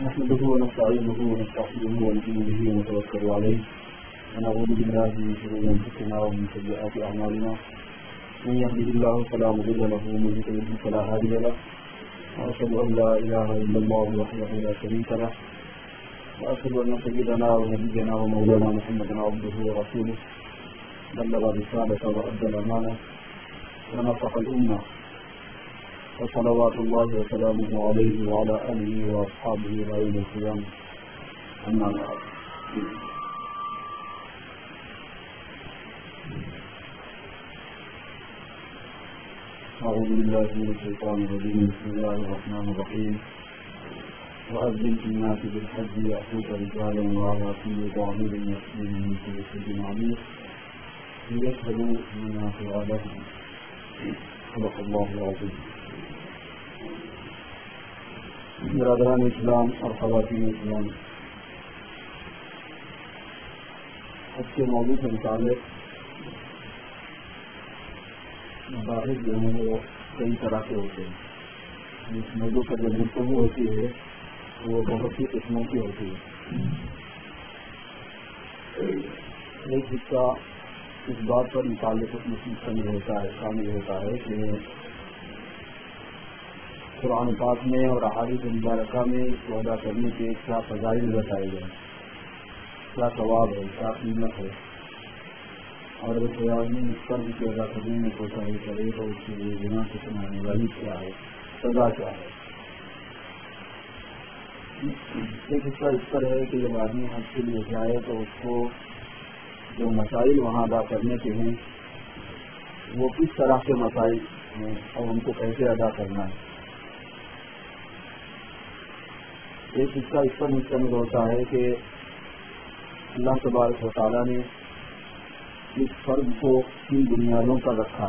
نحمده ونستعينه ونستغفره ونؤمن به ونتوكل عليه. ونعوذ بالله من شرور أنفسنا ومن سيئات أعمالنا. من يهده الله فلا مضل له ومن يضلل فلا هادي له. وأشهد أن لا إله إلا الله وحده لا شريك له. وأشهد أن سيدنا ونبينا ومولانا محمدا عبده ورسوله. بلغ الرساله وأدى الأمانة. ونصح الأمة. وصلوات الله وسلامه عليه وعلى آله وأصحابه إلى يوم القيامة أما بعد. أعوذ بالله من الشيطان الرجيم. بسم الله الرحمن الرحيم. وأذن في الناس بالحج يأتوك رجالا وعلى كل ضامر يأتي من كل شيء عميق ليشهدوا منافع لهم. صدق الله العظيم. برادران اسلام اور خواتین اسلام۔ اس کے موضوع کے مطابق مباحث جو ہیں وہ کئی طرح کے ہوتے ہیں۔ اس موضوع پر جو گفتگو ہوتی ہے، وہ بہت سی قسموں کی ہوتی ہے۔ ایک حصہ اس بات پر متعلق شامل ہوتا ہے، شامل ہوتا ہے کہ قرآن پاک میں اور احادیث مبارکہ میں اس کو ادا کرنے کے کیا فضائل بتائے گئے کیا ثواب ہے؟ کیا قیمت ہے؟ اور اگر اس پر بھی ادا کرنے میں کوشش کرے تو اس کے لیے بنا سے سنانے والی کیا ہے؟ سزا کیا ہے؟ ایک حصہ اس پر ہے کہ جب آدمی حج کے لیے جائے تو اس کو جو مسائل وہاں ادا کرنے کے ہیں، وہ کس طرح کے مسائل ہیں اور ان کو کیسے ادا کرنا ہے؟ ایک حصہ اس پر مشتمل ہوتا ہے کہ اللہ تبارک و تعالیٰ نے اس فرد کو تین بنیادوں پر رکھا۔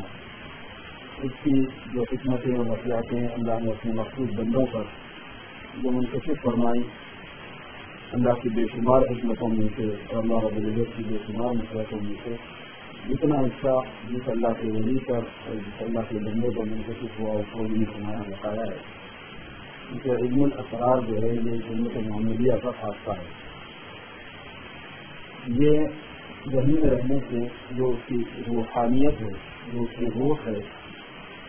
اس کی جو حکمتیں اور وسیعتیں اللہ نے اپنے مخصوص بندوں پر جو منتخب فرمائی اللہ کی بے شمار حکمتوں میں سے اور اللہ رب العزت کی بے شمار مسلطوں میں سے جتنا حصہ جس اللہ کے ولی پر اور جس اللہ کے بندوں پر منتخب ہوا، اس کو بھی سنایا بتایا ہے۔ کیونکہ علم الاثرار جو ہے یہ علمت محمدیہ کا خاصہ ہے۔ یہ وہیں میں رہنے سے جو اس کی روحانیت ہے، جو اس کی روح ہے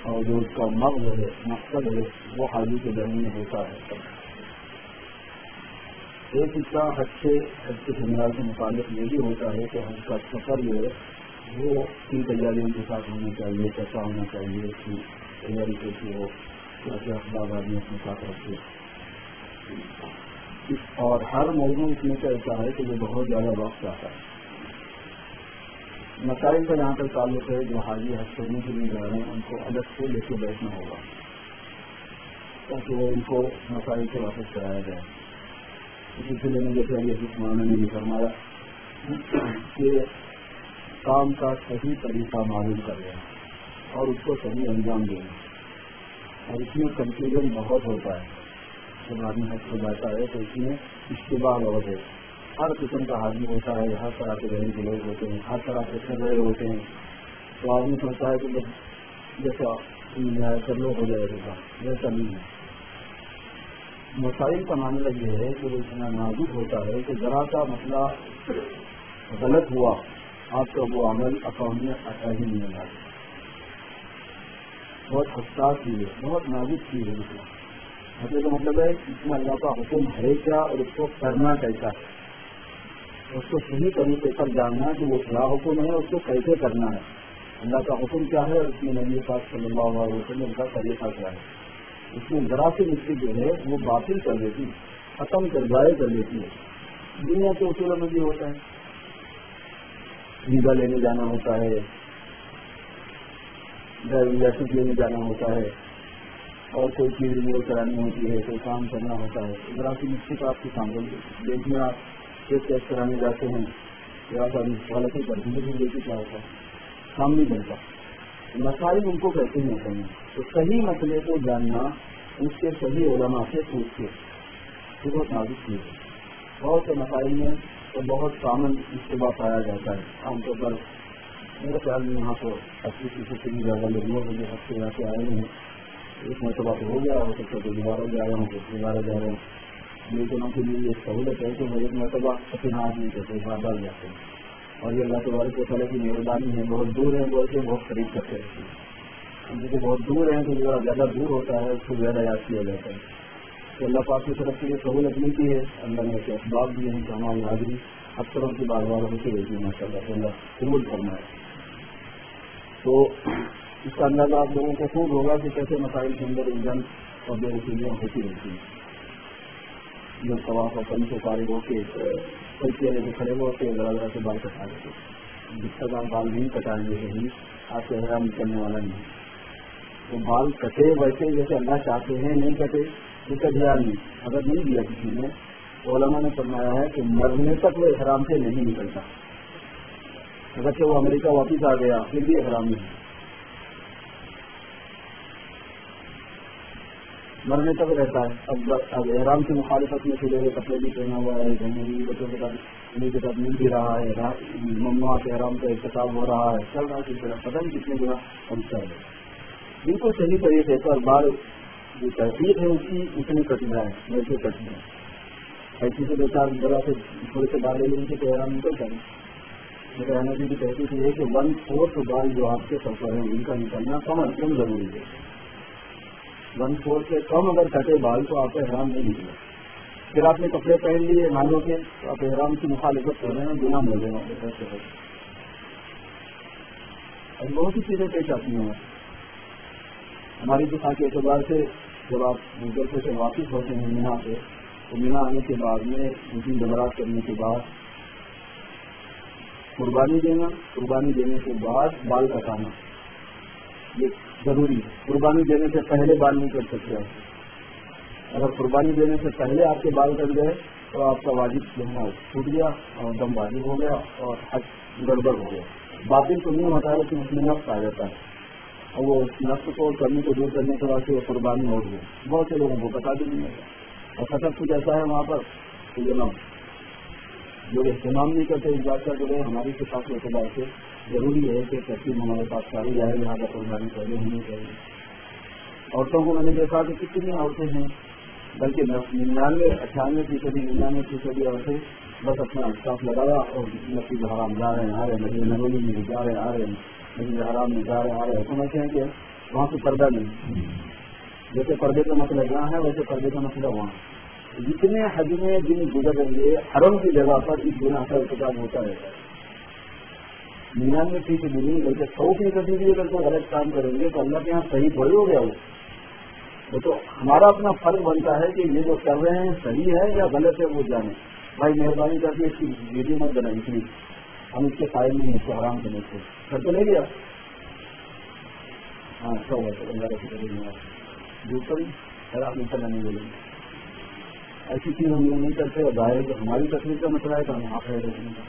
اور جو اس کا مغز ہے، مقصد ہے، وہ حاضی کے ذہن میں ہوتا ہے۔ ایک حصہ حج سے حج کے سنگار کے متعلق یہ بھی ہوتا ہے کہ حج کا سفر جو ہے، وہ کن تیاریوں کے ساتھ ہونا چاہیے کیسا ہونا چاہیے، اس کی تیاری کیسی ہو۔ کیسے اخبار آدمی اپنے ساتھ رکھے اور ہر موضوع اس میں سے ایسا ہے کہ وہ بہت زیادہ وقت آتا ہے۔ مسائل کا جہاں تک تعلق ہے، جو حاضی حج کرنے کے لیے جا رہے ہیں، ان کو الگ سے لے کے بیٹھنا ہوگا۔ تاکہ وہ ان کو مسائل سے واپس کرایا جائے۔ اس سلسلے میں جیسے ابھی حدیث مولانا نے بھی فرمایا کہ کام کا صحیح طریقہ معلوم کر لیں اور اس کو صحیح انجام دیں اور اس میں کنفیوژن بہت ہوتا ہے۔ جب آدمی حج کو جاتا ہے تو اس میں اشتباہ بہت ہے۔ ہر قسم کا آدمی ہوتا ہے، ہر طرح کے رہنے کے لوگ ہوتے ہیں، ہر طرح کے کر رہے ہوتے ہیں۔ تو آدمی سوچتا ہے کہ جیسا کر لو ہو جائے گا، ویسا نہیں ہے۔ مسائل کا معاملہ یہ ہے کہ وہ اتنا نازک ہوتا ہے کہ ذرا کا مسئلہ غلط ہوا، آپ کا وہ عمل اکاؤنٹ میں اچھا ہی نہیں لگا بہت حساس چیز ہے، بہت نازک چیز ہے اس میں کا مطلب ہے اس میں اللہ کا حکم ہے کیا اور اس کو کرنا کیسا ہے۔ اس کو صحیح طریقے پر جاننا ہے کہ وہ کیا حکم ہے، اس کو کیسے کرنا ہے۔ اللہ کا حکم کیا ہے؟ اس میں نبی پاک صلی اللہ علیہ وسلم کا طریقہ کیا ہے۔ اس میں ذرا سی مٹی جو ہے، وہ باطل کر دیتی ختم کر، ضائع کر لیتی ہے۔ دنیا کے اصولوں میں بھی ہوتا ہے۔ ویزا لینے جانا ہوتا ہے۔ ڈرائیونگ لائسنس لینے جانا ہوتا ہے اور کوئی چیز رینیو کرانی ہوتی ہے، کوئی کام کرنا ہوتا ہے۔ ذرا سی مٹی کا آپ کے سامنے دیکھنے آپ چیک ٹیسٹ کرانے جاتے ہیں ذرا سا غلطی کرتے کیا ہوتا ہے۔ کام نہیں بنتا مسائل ان کو کیسے ہوتے ہیں تو صحیح مسئلے کو جاننا، اس کے صحیح علماء سے پوچھ کے بہت نازک چیز ہے۔ بہت سے مسائل میں تو بہت کامن اشتباہ پایا جاتا ہے۔ عام طور پر میرے خیال میں یہاں کو اسی کسی سے بھی زیادہ لوگوں کو جو ہفتے یہاں سے آئے ہیں ایک مرتبہ تو ہو گیا ہو سکتا ہے دوبارہ جا رہے ہوں دوبارہ جا رہے ہیں۔ لیکن کے لیے یہ سہولت ہے کہ وہ ایک مرتبہ اپنا آدمی کہتے بار بار جاتے ہیں۔ اور یہ اللہ تبارک و تعالیٰ کی مہربانی ہے، بہت دور ہے بول کے بہت قریب کرتے رہتے ہیں جیسے بہت دور ہیں تو جو زیادہ دور ہوتا ہے، اس کو زیادہ یاد کیا جاتا ہے۔ تو اللہ پاک کی طرف سے یہ سہولت ملتی ہے۔ اللہ نے ایسے اسباب دیے ہیں، کہ ہماری حاضری اکثر ان کی بار بار ہوتی رہتی ہے ماشاء اللہ اللہ قبول کرنا ہے تو اس کا اندازہ آپ لوگوں کو خوب ہوگا کہ کیسے مسائل کے اندر انجن اور بے رسیلیاں ہوتی رہتی ہیں۔ جو طواف اور پن سے فارغ ہو کے کوئی یعنی چہرے سے کھڑے ہوتے ذرا ذرا سے بال کٹا لیتے جس تک آپ بال نہیں کٹائیں گے کہیں، آپ کے حرام نکلنے والا نہیں۔ تو بال کٹے ویسے جیسے اللہ چاہتے ہیں، نہیں کٹے، اس کا دھیان نہیں۔ اگر نہیں دیا کسی نے، تو علماء نے فرمایا ہے کہ مرنے تک وہ احرام سے نہیں نکلتا۔ اگرچہ وہ امریکہ واپس آ گیا، پھر بھی احرام نہیں مرنے تک رہتا ہے۔ اب اب احرام کی مخالفت میں چلے ہوئے کپڑے بھی پہنا ہوا ہے بچوں کے ساتھ انہیں کے ساتھ مل بھی رہا ہے ممنوع کے احرام کا احتساب ہو رہا ہے۔ چل رہا ہے سلسلہ پتہ نہیں کتنے برا ہم چل رہے بالکل صحیح طریقے سے اور بار جو تحقیق ہے، اس کی اتنی کٹنا ہے ویسے کٹنا ہے۔ ایسی سے دو چار بڑا سے تھوڑے سے بال لے لیں گے تو احرام نکل جائیں میرے آنے کی تحقیق یہ ہے کہ ون فورتھ بال جو آپ کے سفر ہیں، ان کا نکلنا کم از کم ضروری ہے۔ ون فور سے کم اگر کٹے بال تو آپ احرام نہیں نکلے پھر آپ نے کپڑے پہن لیے مانو کے آپ احرام کی مخالفت کر رہے ہیں بنا مل رہے ہیں۔ اور بہت سی چیزیں پیش آتی ہیں۔ ہماری دفاع کے اعتبار سے جب آپ گلفے سے واپس ہوتے ہیں مینا سے، تو مینا آنے کے بعد میں دن جمعرات کرنے کے بعد قربانی دینا، قربانی دینے کے بعد بال کٹانا۔ یہ ضروری ہے۔ قربانی دینے سے پہلے بال نہیں کر سکتے آپ۔ اگر قربانی دینے سے پہلے آپ کے بال کٹ گئے، تو آپ کا واجب جمنا چھوٹ گیا اور دم واجب ہو گیا اور حج گڑبڑ ہو گیا۔ باطل تو نہیں ہوتا ہے لیکن اس میں نفس آ جاتا ہے۔ اور وہ نفس کو کرنے کو دور کرنے کے بعد وہ قربانی ہو گئی بہت سے لوگوں کو پتا بھی نہیں ہوتا۔ اور سطح کچھ ایسا ہے وہاں پر کہ جناب جو اہتمام نہیں کرتے اس بات کا جو ہے ہماری کتاب کے اعتبار سے ضروری ہے کہ تقسیم ہمارے پاس ساری جائے، یہاں کا قربانی پہلے ہونی چاہیے۔ عورتوں کو میں نے دیکھا کہ کتنی عورتیں ہیں، بلکہ ننانوے، اٹھانوے فیصدی ننانوے فیصدی عورتیں بس اپنا اسٹاف لگایا اور مسجد حرام جا رہے ہیں، آ رہے ہیں مسجد نرولی میں جا رہے ہیں، آ رہے ہیں مسجد حرام میں جا رہے ہیں، آ رہے ہیں۔ سمجھتے ہیں کہ وہاں سے پردہ نہیں جیسے پردے کا مسئلہ یہاں ہے، ویسے پردے کا مسئلہ وہاں جتنے حج میں دن گزر رہے ہیں حرم کی جگہ پر اس گناہ کا ارتقاب ہوتا رہتا ہے ننانوے فیصد نہیں بلکہ سو فیصدی بھی اگر کوئی غلط کام کریں گے تو اللہ کے یہاں صحیح تھوڑی ہو گیا وہ۔ تو ہمارا اپنا فرض بنتا ہے کہ یہ جو کر رہے ہیں، صحیح ہے یا غلط ہے، وہ جانے بھائی، مہربانی کر کے اس کی ویڈیو مت بنائی اس لیے ہم اس کے قائم نہیں اس کو آرام کرنے سے گھر تو نہیں گیا ہاں سو اللہ کا دور کری خیر، آپ نہیں بولیں گے۔ ایسی چیز ہم لوگ نہیں کرتے، اور ظاہر ہے ہماری تکلیف کا مسئلہ ہے تو ہم آپ رکھنے کا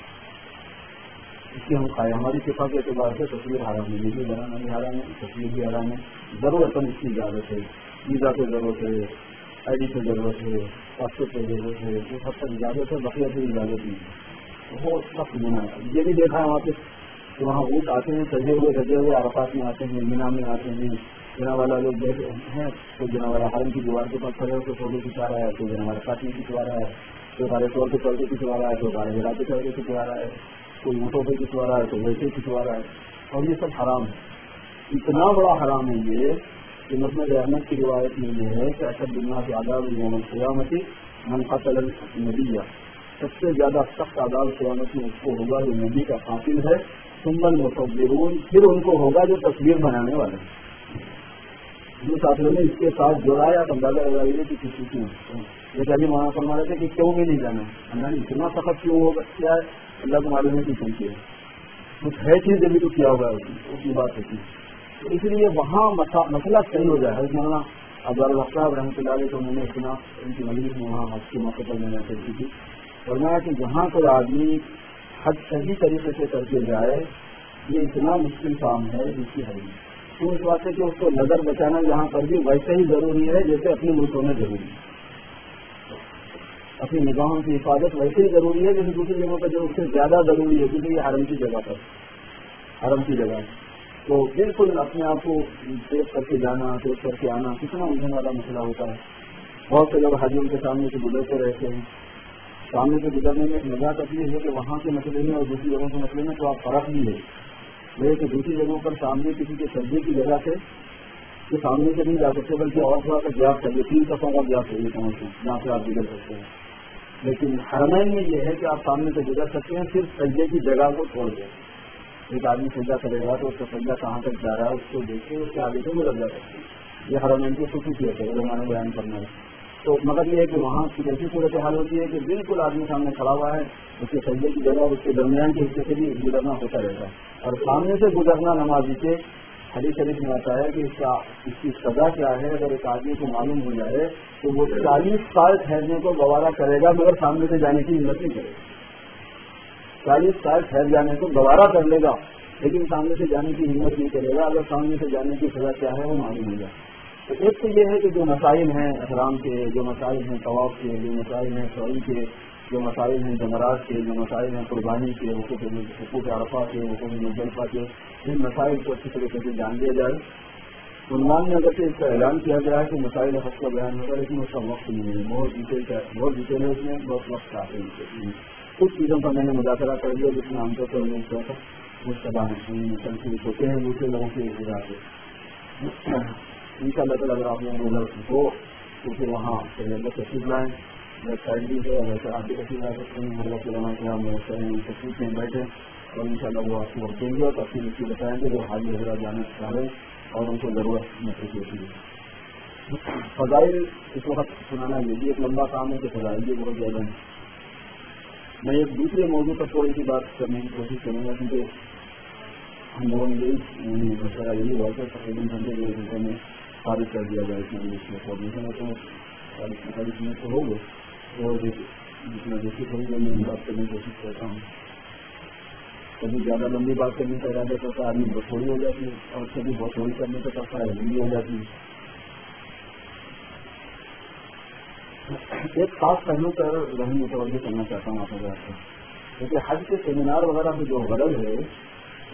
اس کی ہم کھائے ہماری شفا کے اعتبار سے تصویر حرام ہے، یہ بھی بنانا بھی حرام ہے، تصویر بھی حرام ہے۔ ضرورت اس کی اجازت ہے۔ ویزا کی ضرورت ہے، آئی ڈی کی ضرورت ہے، پاسپورٹ کی ضرورت ہے وہ سب تک اجازت ہے، بقیہ کی اجازت نہیں ہے۔ وہ سخت گنا ہے۔ یہ بھی دیکھا ہے وہاں پہ کہ وہاں اونٹ آتے ہیں سجے ہوئے سجے ہوئے، عرفات میں آتے ہیں، مینا میں آتے ہیں۔ جنا والا لوگ بیٹھے ہیں، تو جنا والا حرم کی دیوار کے پاس کھڑے ہو کے فوٹو کھنچا رہا ہے، تو جنا والا کاٹنے کھنچوا رہا ہے، تو سارے طور پہ چل کے کھنچوا رہا ہے، تو سارے گرا کے چل کے کھنچوا رہا ہے، کوئی اونٹوں پہ کھنچوا رہا ہے تو ویسے کھنچوا رہا ہے۔ اور یہ سب حرام ہے۔ اتنا بڑا حرام ہے یہ کہ مسلم احمد کی روایت میں یہ ہے کہ اصل دنیا کے آداب قیامتی منقطع نبی سب سے زیادہ سخت آداب قیامت میں اس کو ہوگا جو نبی کا قاتل ہے سمبل مصورون پھر ان کو ہوگا جو تصویر بنانے والے ہیں۔ جو ساتھیوں نے اس کے ساتھ جوڑایا تو اندازہ لگائیے کہ کسی کیوں جیسے ابھی وہاں فرما رہے تھے کہ کیوں بھی نہیں جانا؟ اللہ نے اتنا سخت کیوں ہوگا؟ کیا ہے؟ اللہ کو معلوم ہے کہ سنتی ہے۔ کچھ ہے چیز ابھی تو کیا ہوگا، اس کی بات ہوتی ہے۔ تو اس لیے وہاں مسئلہ صحیح ہو جائے۔ حضرت مولانا ابار صاحب رحمۃ اللہ علیہ تو انہوں نے سنا، ان کی مجلس میں وہاں حج کے موقع پر میں نے کی تھی۔ فرمایا کہ جہاں کوئی آدمی حج صحیح طریقے سے کر کے جائے، یہ اتنا مشکل کام ہے جس کی حج اس بات ہے کہ اس کو نظر بچانا جہاں پر بھی ویسے ہی ضروری ہے، جیسے اپنے ملکوں میں ضروری ہے۔ اپنی نگاہوں کی حفاظت ویسے ہی ضروری ہے جیسے دوسری جگہوں پر جو اس سے زیادہ ضروری ہے، کیونکہ یہ حرم کی جگہ پر۔ حرم کی جگہ تو بالکل اپنے آپ کو پیش کر کے جانا، پیش کر کے آنا، کتنا الجھن والا مسئلہ ہوتا ہے۔ بہت سے لوگ حجم کے سامنے سے گزرتے رہتے ہیں۔ سامنے سے گزرنے میں ایک مزہ تکلیف ہے کہ وہاں کے مسئلے میں اور دوسری جگہوں کے مسئلے میں تو آپ فرق نہیں ہے۔ وہ کہ دوسری جگہوں پر سامنے کسی کے سردی کی جگہ سے کہ سامنے سے نہیں جا سکتے، بلکہ اور تھوڑا سا گیپ چاہیے تین سفوں کا گیپ چاہیے پہنچ جہاں سے آپ گزر سکتے ہیں۔ لیکن حرمین میں یہ ہے کہ آپ سامنے سے گزر سکتے ہیں، صرف سجدے کی جگہ کو چھوڑ دیں۔ ایک آدمی سجا کرے گا تو اس کا سجا کہاں تک جا رہا ہے، اس کو دیکھ کے اس کے آگے سے گزر جا سکتے ہیں یہ حرمین کی خصوصیت ہے ہمارے بیان کرنا ہے۔ تو مگر یہ ہے کہ وہاں کی ایسی صورت حال ہوتی ہے کہ بالکل آدمی سامنے کھڑا ہوا ہے، اس کے سجدے کی جگہ، اس کے درمیان کے حصے سے بھی گزرنا ہوتا رہتا ہے۔ اور سامنے سے گزرنا نمازی کے حری شریف میں آتا ہے کہ اس کا اس کی سزا کیا ہے؟ اگر ایک آدمی کو معلوم ہو جائے تو وہ چالیس سال ٹھہرنے کو گوارا کرے گا، مگر سامنے سے جانے کی ہمت نہیں کرے گا۔ چالیس سال ٹھہر جانے کو گوارا کر لے گا، لیکن سامنے سے جانے کی ہمت نہیں کرے گا۔ اگر سامنے سے جانے کی سزا کیا ہے، وہ معلوم ہو جائے۔ تو ایک تو یہ ہے کہ جو مسائل ہیں احرام کے، جو مسائل ہیں طواف کے، جو مسائل ہیں سوئی کے، جو مسائل ہیں جمعرات کے، جو مسائل ہیں قربانی کے حقوق حقوق عرفہ کے حقوق ملفا کے، ان مسائل کو اچھی طریقے سے جان لیا جائے۔ عنوان میں اگر اس کا اعلان کیا گیا ہے کہ مسائل حق کا بیان ہوگا، لیکن اس کا وقت نہیں ہے۔ بہت ڈیٹیل کا بہت ڈیٹیل ہے اس میں، بہت وقت چاہتے ہیں کچھ چیزوں کا میں نے مذاکرہ کر دیا جس میں عام طور پر لوگ کیا تھا۔ ہوتے ہیں، دوسرے لوگوں کے انتظار ان شاء اللہ تعالیٰ اگر آپ نے ہو تو پھر وہاں تشریف لائیں۔ ویب سائٹ بھی ہے ویسے آپ بھی تشریف لا سکتے ہیں ہر وقت لگانا کہ ہم تشریف میں بیٹھے اور ان شاء اللہ وہ آپ کو وقت دیں گے اور تفصیل اس کی بتائیں گے جو حال وغیرہ جانا چاہ رہے ہیں اور ان کو ضرورت محسوس ہوتی ہے فضائل اس وقت سنانا یہ بھی ایک لمبا کام ہے کہ فضائل بھی بہت زیادہ ہیں۔ میں ایک دوسرے موضوع پر تھوڑی سی بات کرنے کی کوشش کروں گا کیونکہ ہم لوگوں نے یہی یعنی مسئلہ یہی ہوا کہ تقریباً گھنٹے ڈیڑھ گھنٹے میں خارج کر دیا جائے کہ اس میں اس میں فارمیشن ہے چالیس پینتالیس منٹ تو ہو گئے اور جس میں دوسری تھوڑی دیر میں بات کرنے کی کوشش کرتا ہوں۔ کبھی زیادہ لمبی بات کرنے کا ارادہ کرتا ہے آدمی بہت تھوڑی ہو جاتی ہے، اور کبھی بہت تھوڑی کرنے کا کرتا ہے، لمبی ہو جاتی ہے۔ ایک خاص پہلو پر رہن متوجہ کرنا چاہتا ہوں آپ سے کیونکہ حج کے سیمینار وغیرہ میں جو غرض ہے،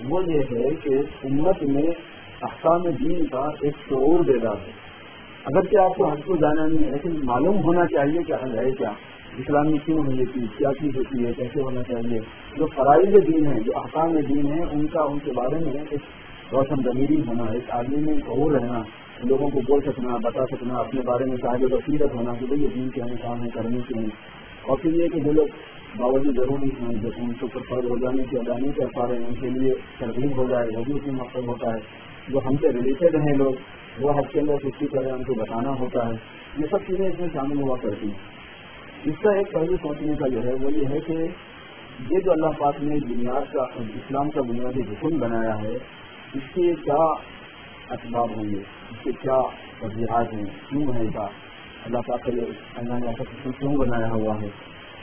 وہ یہ ہے کہ امت میں احکام دین کا ایک شعور بیدار ہے اگر کیا آپ کو حج کو جانا نہیں ہے، لیکن معلوم ہونا چاہیے کہ حج ہے کیا۔ اسلام میں کیوں ہے یہ چیز کیا چیز ہوتی ہے، کیسے ہونا چاہیے؟ جو فرائض دین ہیں، جو احکام دین ہیں، ان کا، ان کے بارے میں ایک روشن ضمیری ہونا، ایک آدمی میں شعور رہنا، لوگوں کو بول سکنا، بتا سکنا، اپنے بارے میں صاحب بصیرت ہونا کہ بھائی یہ دین کے ہمیں کام ہے کرنے کے ہیں۔ اور پھر یہ کہ جو لوگ باوجود ضروری ہیں، جو ان کے اوپر فرض ہو جانے کی ادا نہیں کر پا رہے ہیں، ان کے لیے ترغیب ہو جائے وہ بھی اس میں مقصد ہوتا ہے جو ہم سے ریلیٹڈ ہیں لوگ، وہ حد کے اندر کسی طرح ان کو بتانا ہوتا ہے۔ یہ سب چیزیں اس میں شامل ہوا کرتی ہیں۔ اس کا ایک پہلو سوچنے کا جو ہے، وہ یہ ہے کہ یہ جو اللہ پاک نے بنیاد کا، اسلام کا بنیادی حکم بنایا ہے، اس کے کیا اسباب ہوں گے؟ اس کے کیا وجوہات ہیں؟ کیوں ہے کا اللہ پاک کا اللہ نے ایسا کیوں بنایا ہوا ہے؟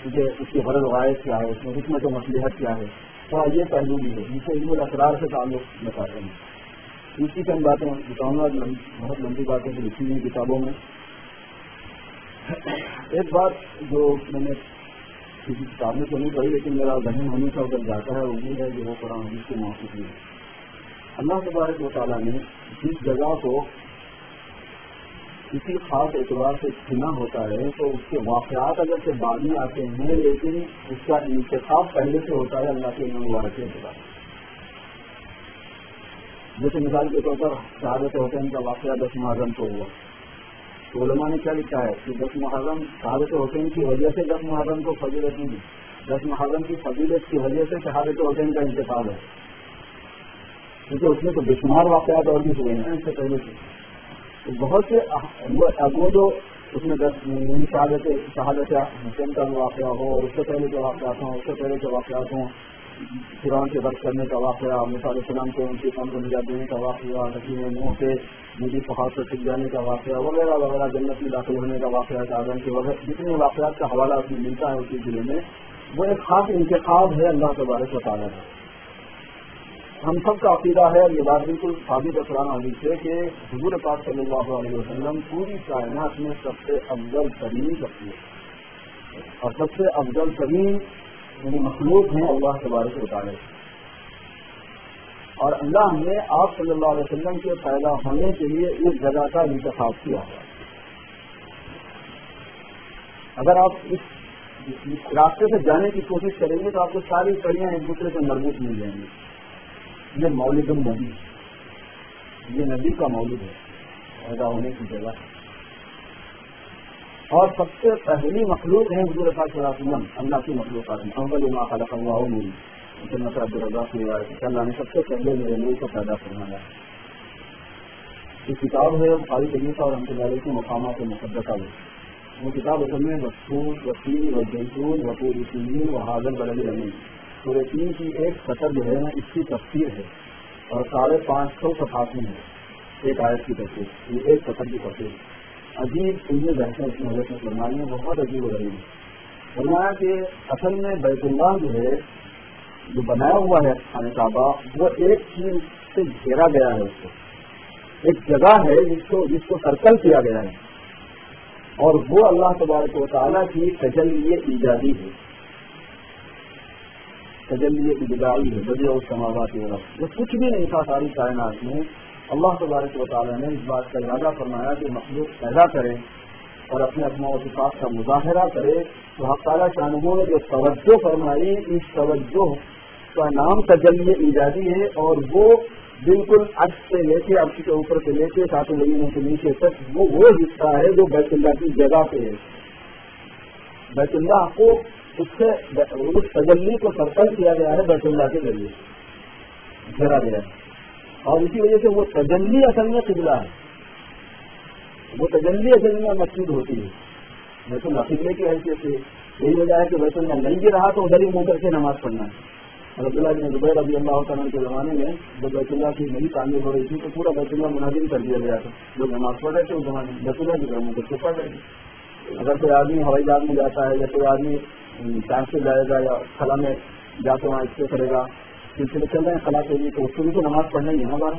کیونکہ اس کی غرض غائب کیا ہے؟ اس میں حکمت و مصلحت کیا ہے؟ تو یہ پہلو بھی ہے جن سے علم الاثرار سے تعلق بتاتے ہیں۔ دوسری چند باتیں بتاؤں گا بہت لمبی باتیں جو لکھی ہوئی کتابوں میں۔ ایک بات جو میں نے کسی کتاب میں تو نہیں پڑھی، لیکن میرا ذہن ہونے کا اگر جاتا ہے، امید ہے کہ وہ قرآن حدیث کے موقع ہے۔ اللہ تبارک و تعالیٰ نے جس جگہ کو کسی خاص اعتبار سے چنا ہوتا ہے، تو اس کے واقعات اگر سے بعد میں آتے ہیں، لیکن اس کا انتخاب پہلے سے ہوتا ہے اللہ کے مبارک کے اعتبار سے جیسے مثال کے طور پر شہادت حسین کا واقعہ دس محرم کو ہوا۔ تو علماء نے کیا لکھا ہے کہ دس محرم شہادت حسین کی وجہ سے دس محرم کو فضیلت نہیں دس محرم کی فضیلت کی وجہ سے شہادت حسین کا انتخاب ہے کیونکہ اس میں تو بے شمار واقعات اور بھی ہوئے ہیں، اس سے پہلے سے۔ بہت سے وہ جو اس میں شہادت شہادت حسین کا واقعہ ہو، اور اس سے پہلے جو واقعات ہوں، اس سے پہلے جو واقعات ہوں قرآن کے برف کرنے کا واقعہ مثال السلام کو ان کی کام کو نجات دینے کا واقعہ حکیم منہ سے مجھے پہاڑ سے سیکھ جانے کا واقعہ، وغیرہ وغیرہ، جنت میں داخل ہونے کا واقعہ سادن کے وغیرہ، جتنے واقعات کا حوالہ اس میں ملتا ہے اسی ضلع میں، وہ ایک خاص انتخاب ہے اللہ کے بارے سے تعالیٰ کا۔ ہم سب کا عقیدہ ہے، یہ بات بالکل ثابت افران علی سے کہ حضور پاک صلی اللہ علیہ وسلم پوری کائنات میں سب سے افضل ترین شخصی ہے اور سب سے افضل ترین یعنی مخلوق ہیں اللہ کے بارے سے بتانے اور اللہ نے آپ صلی اللہ علیہ وسلم کے پیدا ہونے کے لیے اس جگہ کا انتخاب کیا۔ اگر آپ اس راستے سے جانے کی کوشش کریں گے تو آپ کو ساری کڑیاں ایک دوسرے سے مربوط مل جائیں گی۔ یہ مولد النبی۔ یہ نبی کا مولد ہے، پیدا ہونے کی جگہ۔ اور سب سے پہلی مخلوق ہے حضور صلی اللہ علیہ وسلم، اللہ کی مخلوقات میں اول خلق اللہ جنت عبد الرضا کی روایت اللہ نے سب سے پہلے میرے نور کو پیدا فرمایا۔ یہ کتاب ہے بخاری طریقہ اور رحمۃ اللہ کی مقامات مقدسہ میں وہ کتاب اصل میں وسطور وسیع و جنسور وطور وسیم و حاضر بلدی رمی پورے تین کی ایک سطر جو ہے نا اس کی تفسیر ہے۔ اور ساڑھے پانچ سو صفحات میں ہے۔ ایک آیت کی تفسیر۔ یہ ایک سطر کی تفسیر۔ ہے عجیب چیزیں بہتر اس میں فرمائی ہیں بہت عجیب و غریب فرمایا کہ اصل میں بیت اللہ جو ہے، جو بنایا ہوا ہے خانہ کعبہ، وہ ایک چیز سے گھیرا گیا ہے اس کو۔ ایک جگہ ہے جس کو جس کو سرکل کیا گیا ہے۔ اور وہ اللہ تبارک و تعالیٰ کی تجلی ایجادی ہے۔ تجلی ایجادی ہے بدے اور سماوات وہ کچھ بھی نہیں تھا، ساری کائنات میں۔ اللہ تبارک و تعالیٰ نے اس بات کا ارادہ فرمایا کہ مخلوق پیدا کرے اور اپنے اپنا وصفات کا مظاہرہ کرے تو حق تعالیٰ شانبوں نے جو توجہ فرمائی، اس توجہ کا نام تجلی ایجادی ہے اور وہ بالکل اب سے لے کے اب کے اوپر سے لے کے ساتھ زمینوں کے نیچے تک وہ وہ حصہ ہے جو بیت اللہ کی جگہ پہ ہے۔ بیت اللہ کو اس سے اس تجلی کو سرکل کیا گیا ہے بیت اللہ کے ذریعے۔ گھیرا گیا۔ ہے اور اسی وجہ سے وہ تجلی اصل میں قبلہ ہے۔ وہ تجلی اصل میں مسجد ہوتی ہے۔ بیت اللہ قبلے کی حیثیت سے یہی وجہ ہے کہ بیت اللہ نہیں بھی رہا تو ادھر ہی منہ کر کے نماز پڑھنا ہے۔ رب اللہ نے زبیر رضی اللہ تعالیٰ کے زمانے میں جب بیت اللہ کی نئی تعمیر ہو رہی تھی تو پورا بیت اللہ مناظر کر دیا گیا تھا۔ جو نماز پڑھ رہے تھے اس زمانے میں بیت اللہ کی گرموں کو پڑھ رہے تھے۔ اگر کوئی آدمی ہوائی جہاز میں جاتا ہے یا کوئی آدمی ٹائم سے جائے گا یا خلا میں جا کے وہاں اسٹے کرے گا سلسلے چل رہے ہیں خلا کے لیے تو اس کو بھی تو نماز پڑھنا ہی ہے ہمارا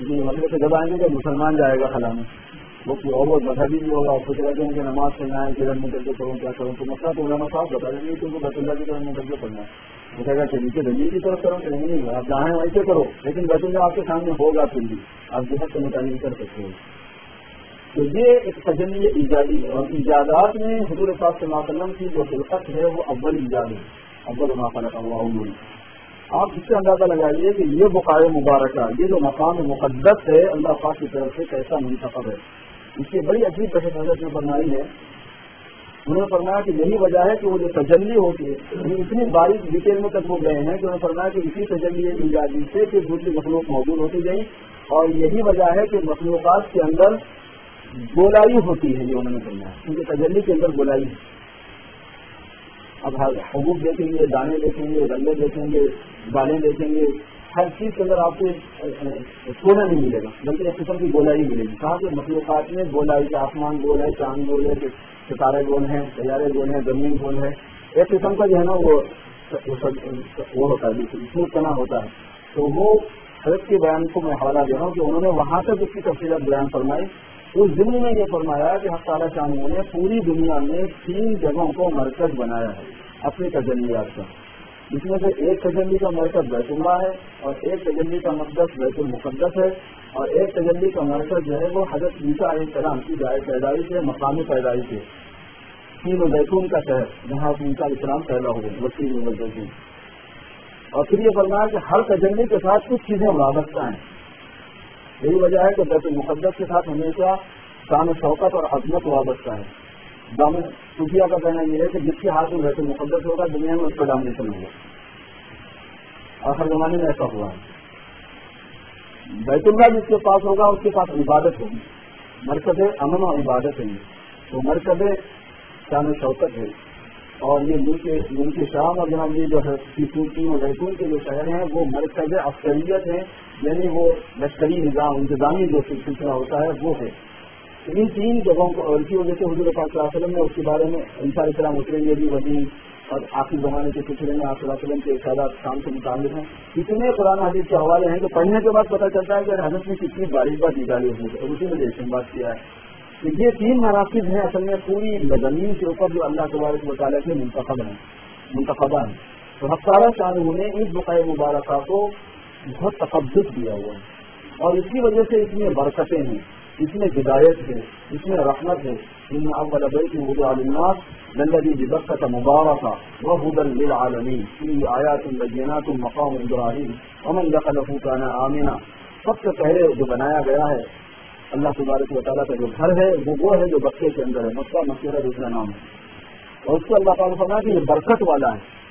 مسئلے سے جب آئیں گے کہ مسلمان جائے گا خلا میں وہ اور مذہبی بھی ہوگا اور کچھ رہتے ہیں کہ نماز پڑھنا ہے کدھر میں کر کے کروں کیا کروں؟ تو مسئلہ تو علامہ صاحب بتا دیں گے کہ بیت اللہ کی طرف میں کر کے پڑھنا ہے۔ وہ کہے گا کہ نیچے دلیل کی طرف کرو، کہ نہیں، آپ جہاں ویسے کرو۔ لیکن بیت اللہ آپ کے سامنے ہوگا پھر بھی۔ آپ جہاں سے متعلق کر سکتے ہو تو یہ ایک تجلی ایجادی ہے۔ اور ایجادات میں حضور صاحب سے وسلم کی جو خلقت ہے، وہ اول ایجاد ہے۔ اول ماخلت اللہ آپ اس سے اندازہ لگائیے کہ یہ بقائے مبارکہ، یہ جو مقام مقدس ہے، اللہ پاک کی طرف سے کیسا منتخب ہے؟ اس کی بڑی عجیب بحث حضرت نے فرمائی ہے۔ انہوں نے فرمایا کہ یہی وجہ ہے کہ وہ جو تجلی ہوتی ہے یعنی اتنی باریک ڈیٹیل میں تک وہ گئے ہیں کہ انہوں نے فرمایا کہ اسی تجلی ایجادی سے کہ دوسری مخلوق موجود ہوتی گئی اور یہی وجہ ہے کہ مخلوقات کے اندر گولائی ہوتی ہے یہ انہوں نے فرمایا۔ کیونکہ تجلی کے اندر گولائی ہے۔ اب حقوق دیکھیں گے، دانے دیکھیں گے گلے دیکھیں گے، بالیں دیکھیں گے، ہر چیز کے اندر آپ کو سونا نہیں ملے گا، بلکہ ایک قسم کی گولائی ملے گی۔ کہاں کہ مخلوقات میں گولائی کے آسمان گول ہے چاند گول ہے ستارے گول ہیں، سیارے گول ہیں، زمین گول ہے، ایک قسم کا جو ہے نا وہ وہ ہوتا ہے بالکل تنا ہوتا ہے۔ تو وہ حضرت کے بیان کو میں حوالہ دے رہا ہوں کہ انہوں نے وہاں تک اس کی تفصیلات بیان فرمائی۔ اس دن میں یہ فرمایا کہ تعالیٰ شاہوں نے پوری دنیا میں تین جگہوں کو مرکز بنایا ہے اپنے تجلیات کا۔ جس میں سے ایک تجلی کا مرکز بیت اللہ ہے اور ایک تجلی کا مقدس بیت المقدس ہے اور ایک تجلی کا مرکز جو ہے وہ حضرت عیسیٰ علیہ السلام کی جائے پیدائش ہے، مقامی پیدائش ہے۔ تین بیتون کا شہر جہاں عیسیٰ علیہ السلام پیدا ہوئے وسیم اور پھر یہ فرمایا کہ ہر تجلی کے ساتھ کچھ چیزیں وابستہ ہیں۔ یہی وجہ ہے کہ بیت المقدس کے ساتھ ہمیشہ شان و شوقت اور عظمت وابستہ ہے۔ دامن صوفیہ کا کہنا یہ ہے کہ جس کے ہاتھ میں ویسے مقدس ہوگا، دنیا میں اس کا ڈامنیشن ہوگا آخر زمانے میں ایسا ہوا ہے۔ بیت اللہ جس کے پاس ہوگا، اس کے پاس عبادت ہوگی۔ مرکز امن و عبادت ہے تو مرکز شان و شوکت ہے۔ اور یہ ملک ملک شام اور جہاں یہ جو ہے سیسوٹی اور بیتون کے جو شہر ہیں، وہ مرکز افسریت ہیں یعنی وہ لشکری نظام، انتظامی جو سلسلہ ہوتا ہے، وہ ہے۔ ان تین جگہوں کو اور اسی وجہ سے حضور پاک صلی اللہ علیہ وسلم نے اس کے بارے میں انسان السلام اتریں گے بھی وزیر اور آخری زمانے کے سلسلے میں آپ صلی اللہ علیہ وسلم کے خیالات کام سے متعلق ہیں۔ اتنے قرآن حدیث کے حوالے ہیں کہ پڑھنے کے بعد پتہ چلتا ہے کہ حضرت نے کتنی باریک بات نکالی ہوئی ہے۔ اور اسی میں جیسے بات کیا ہے۔ کہ یہ تین مراکز ہیں اصل میں پوری زمین کے اوپر جو اللہ تبارک مطالعہ کے منتخب ہیں منتخبہ ہیں۔ تو ہفتارہ شاہ نے اس بقائے مبارکہ کو بہت تقبض دیا ہوا ہے۔ اور اسی وجہ سے اتنی برکتیں ہیں، اس میں ہدایت ہے، اس میں رحمت ہے۔ ان اول بیت وضع للناس للذي ببكة مباركة وهدى للعالمين فيه آيات بينات مقام ابراهيم ومن دخله كان آمنا۔ سب سے پہلے جو بنایا گیا ہے اللہ تبارک و تعالیٰ کا جو گھر ہے، وہ وہ ہے جو بچے کے اندر ہے، مکہ مسیرہ دوسرا نام ہے۔ اور اس کو اللہ تعالیٰ فرمایا کہ یہ برکت والا ہے۔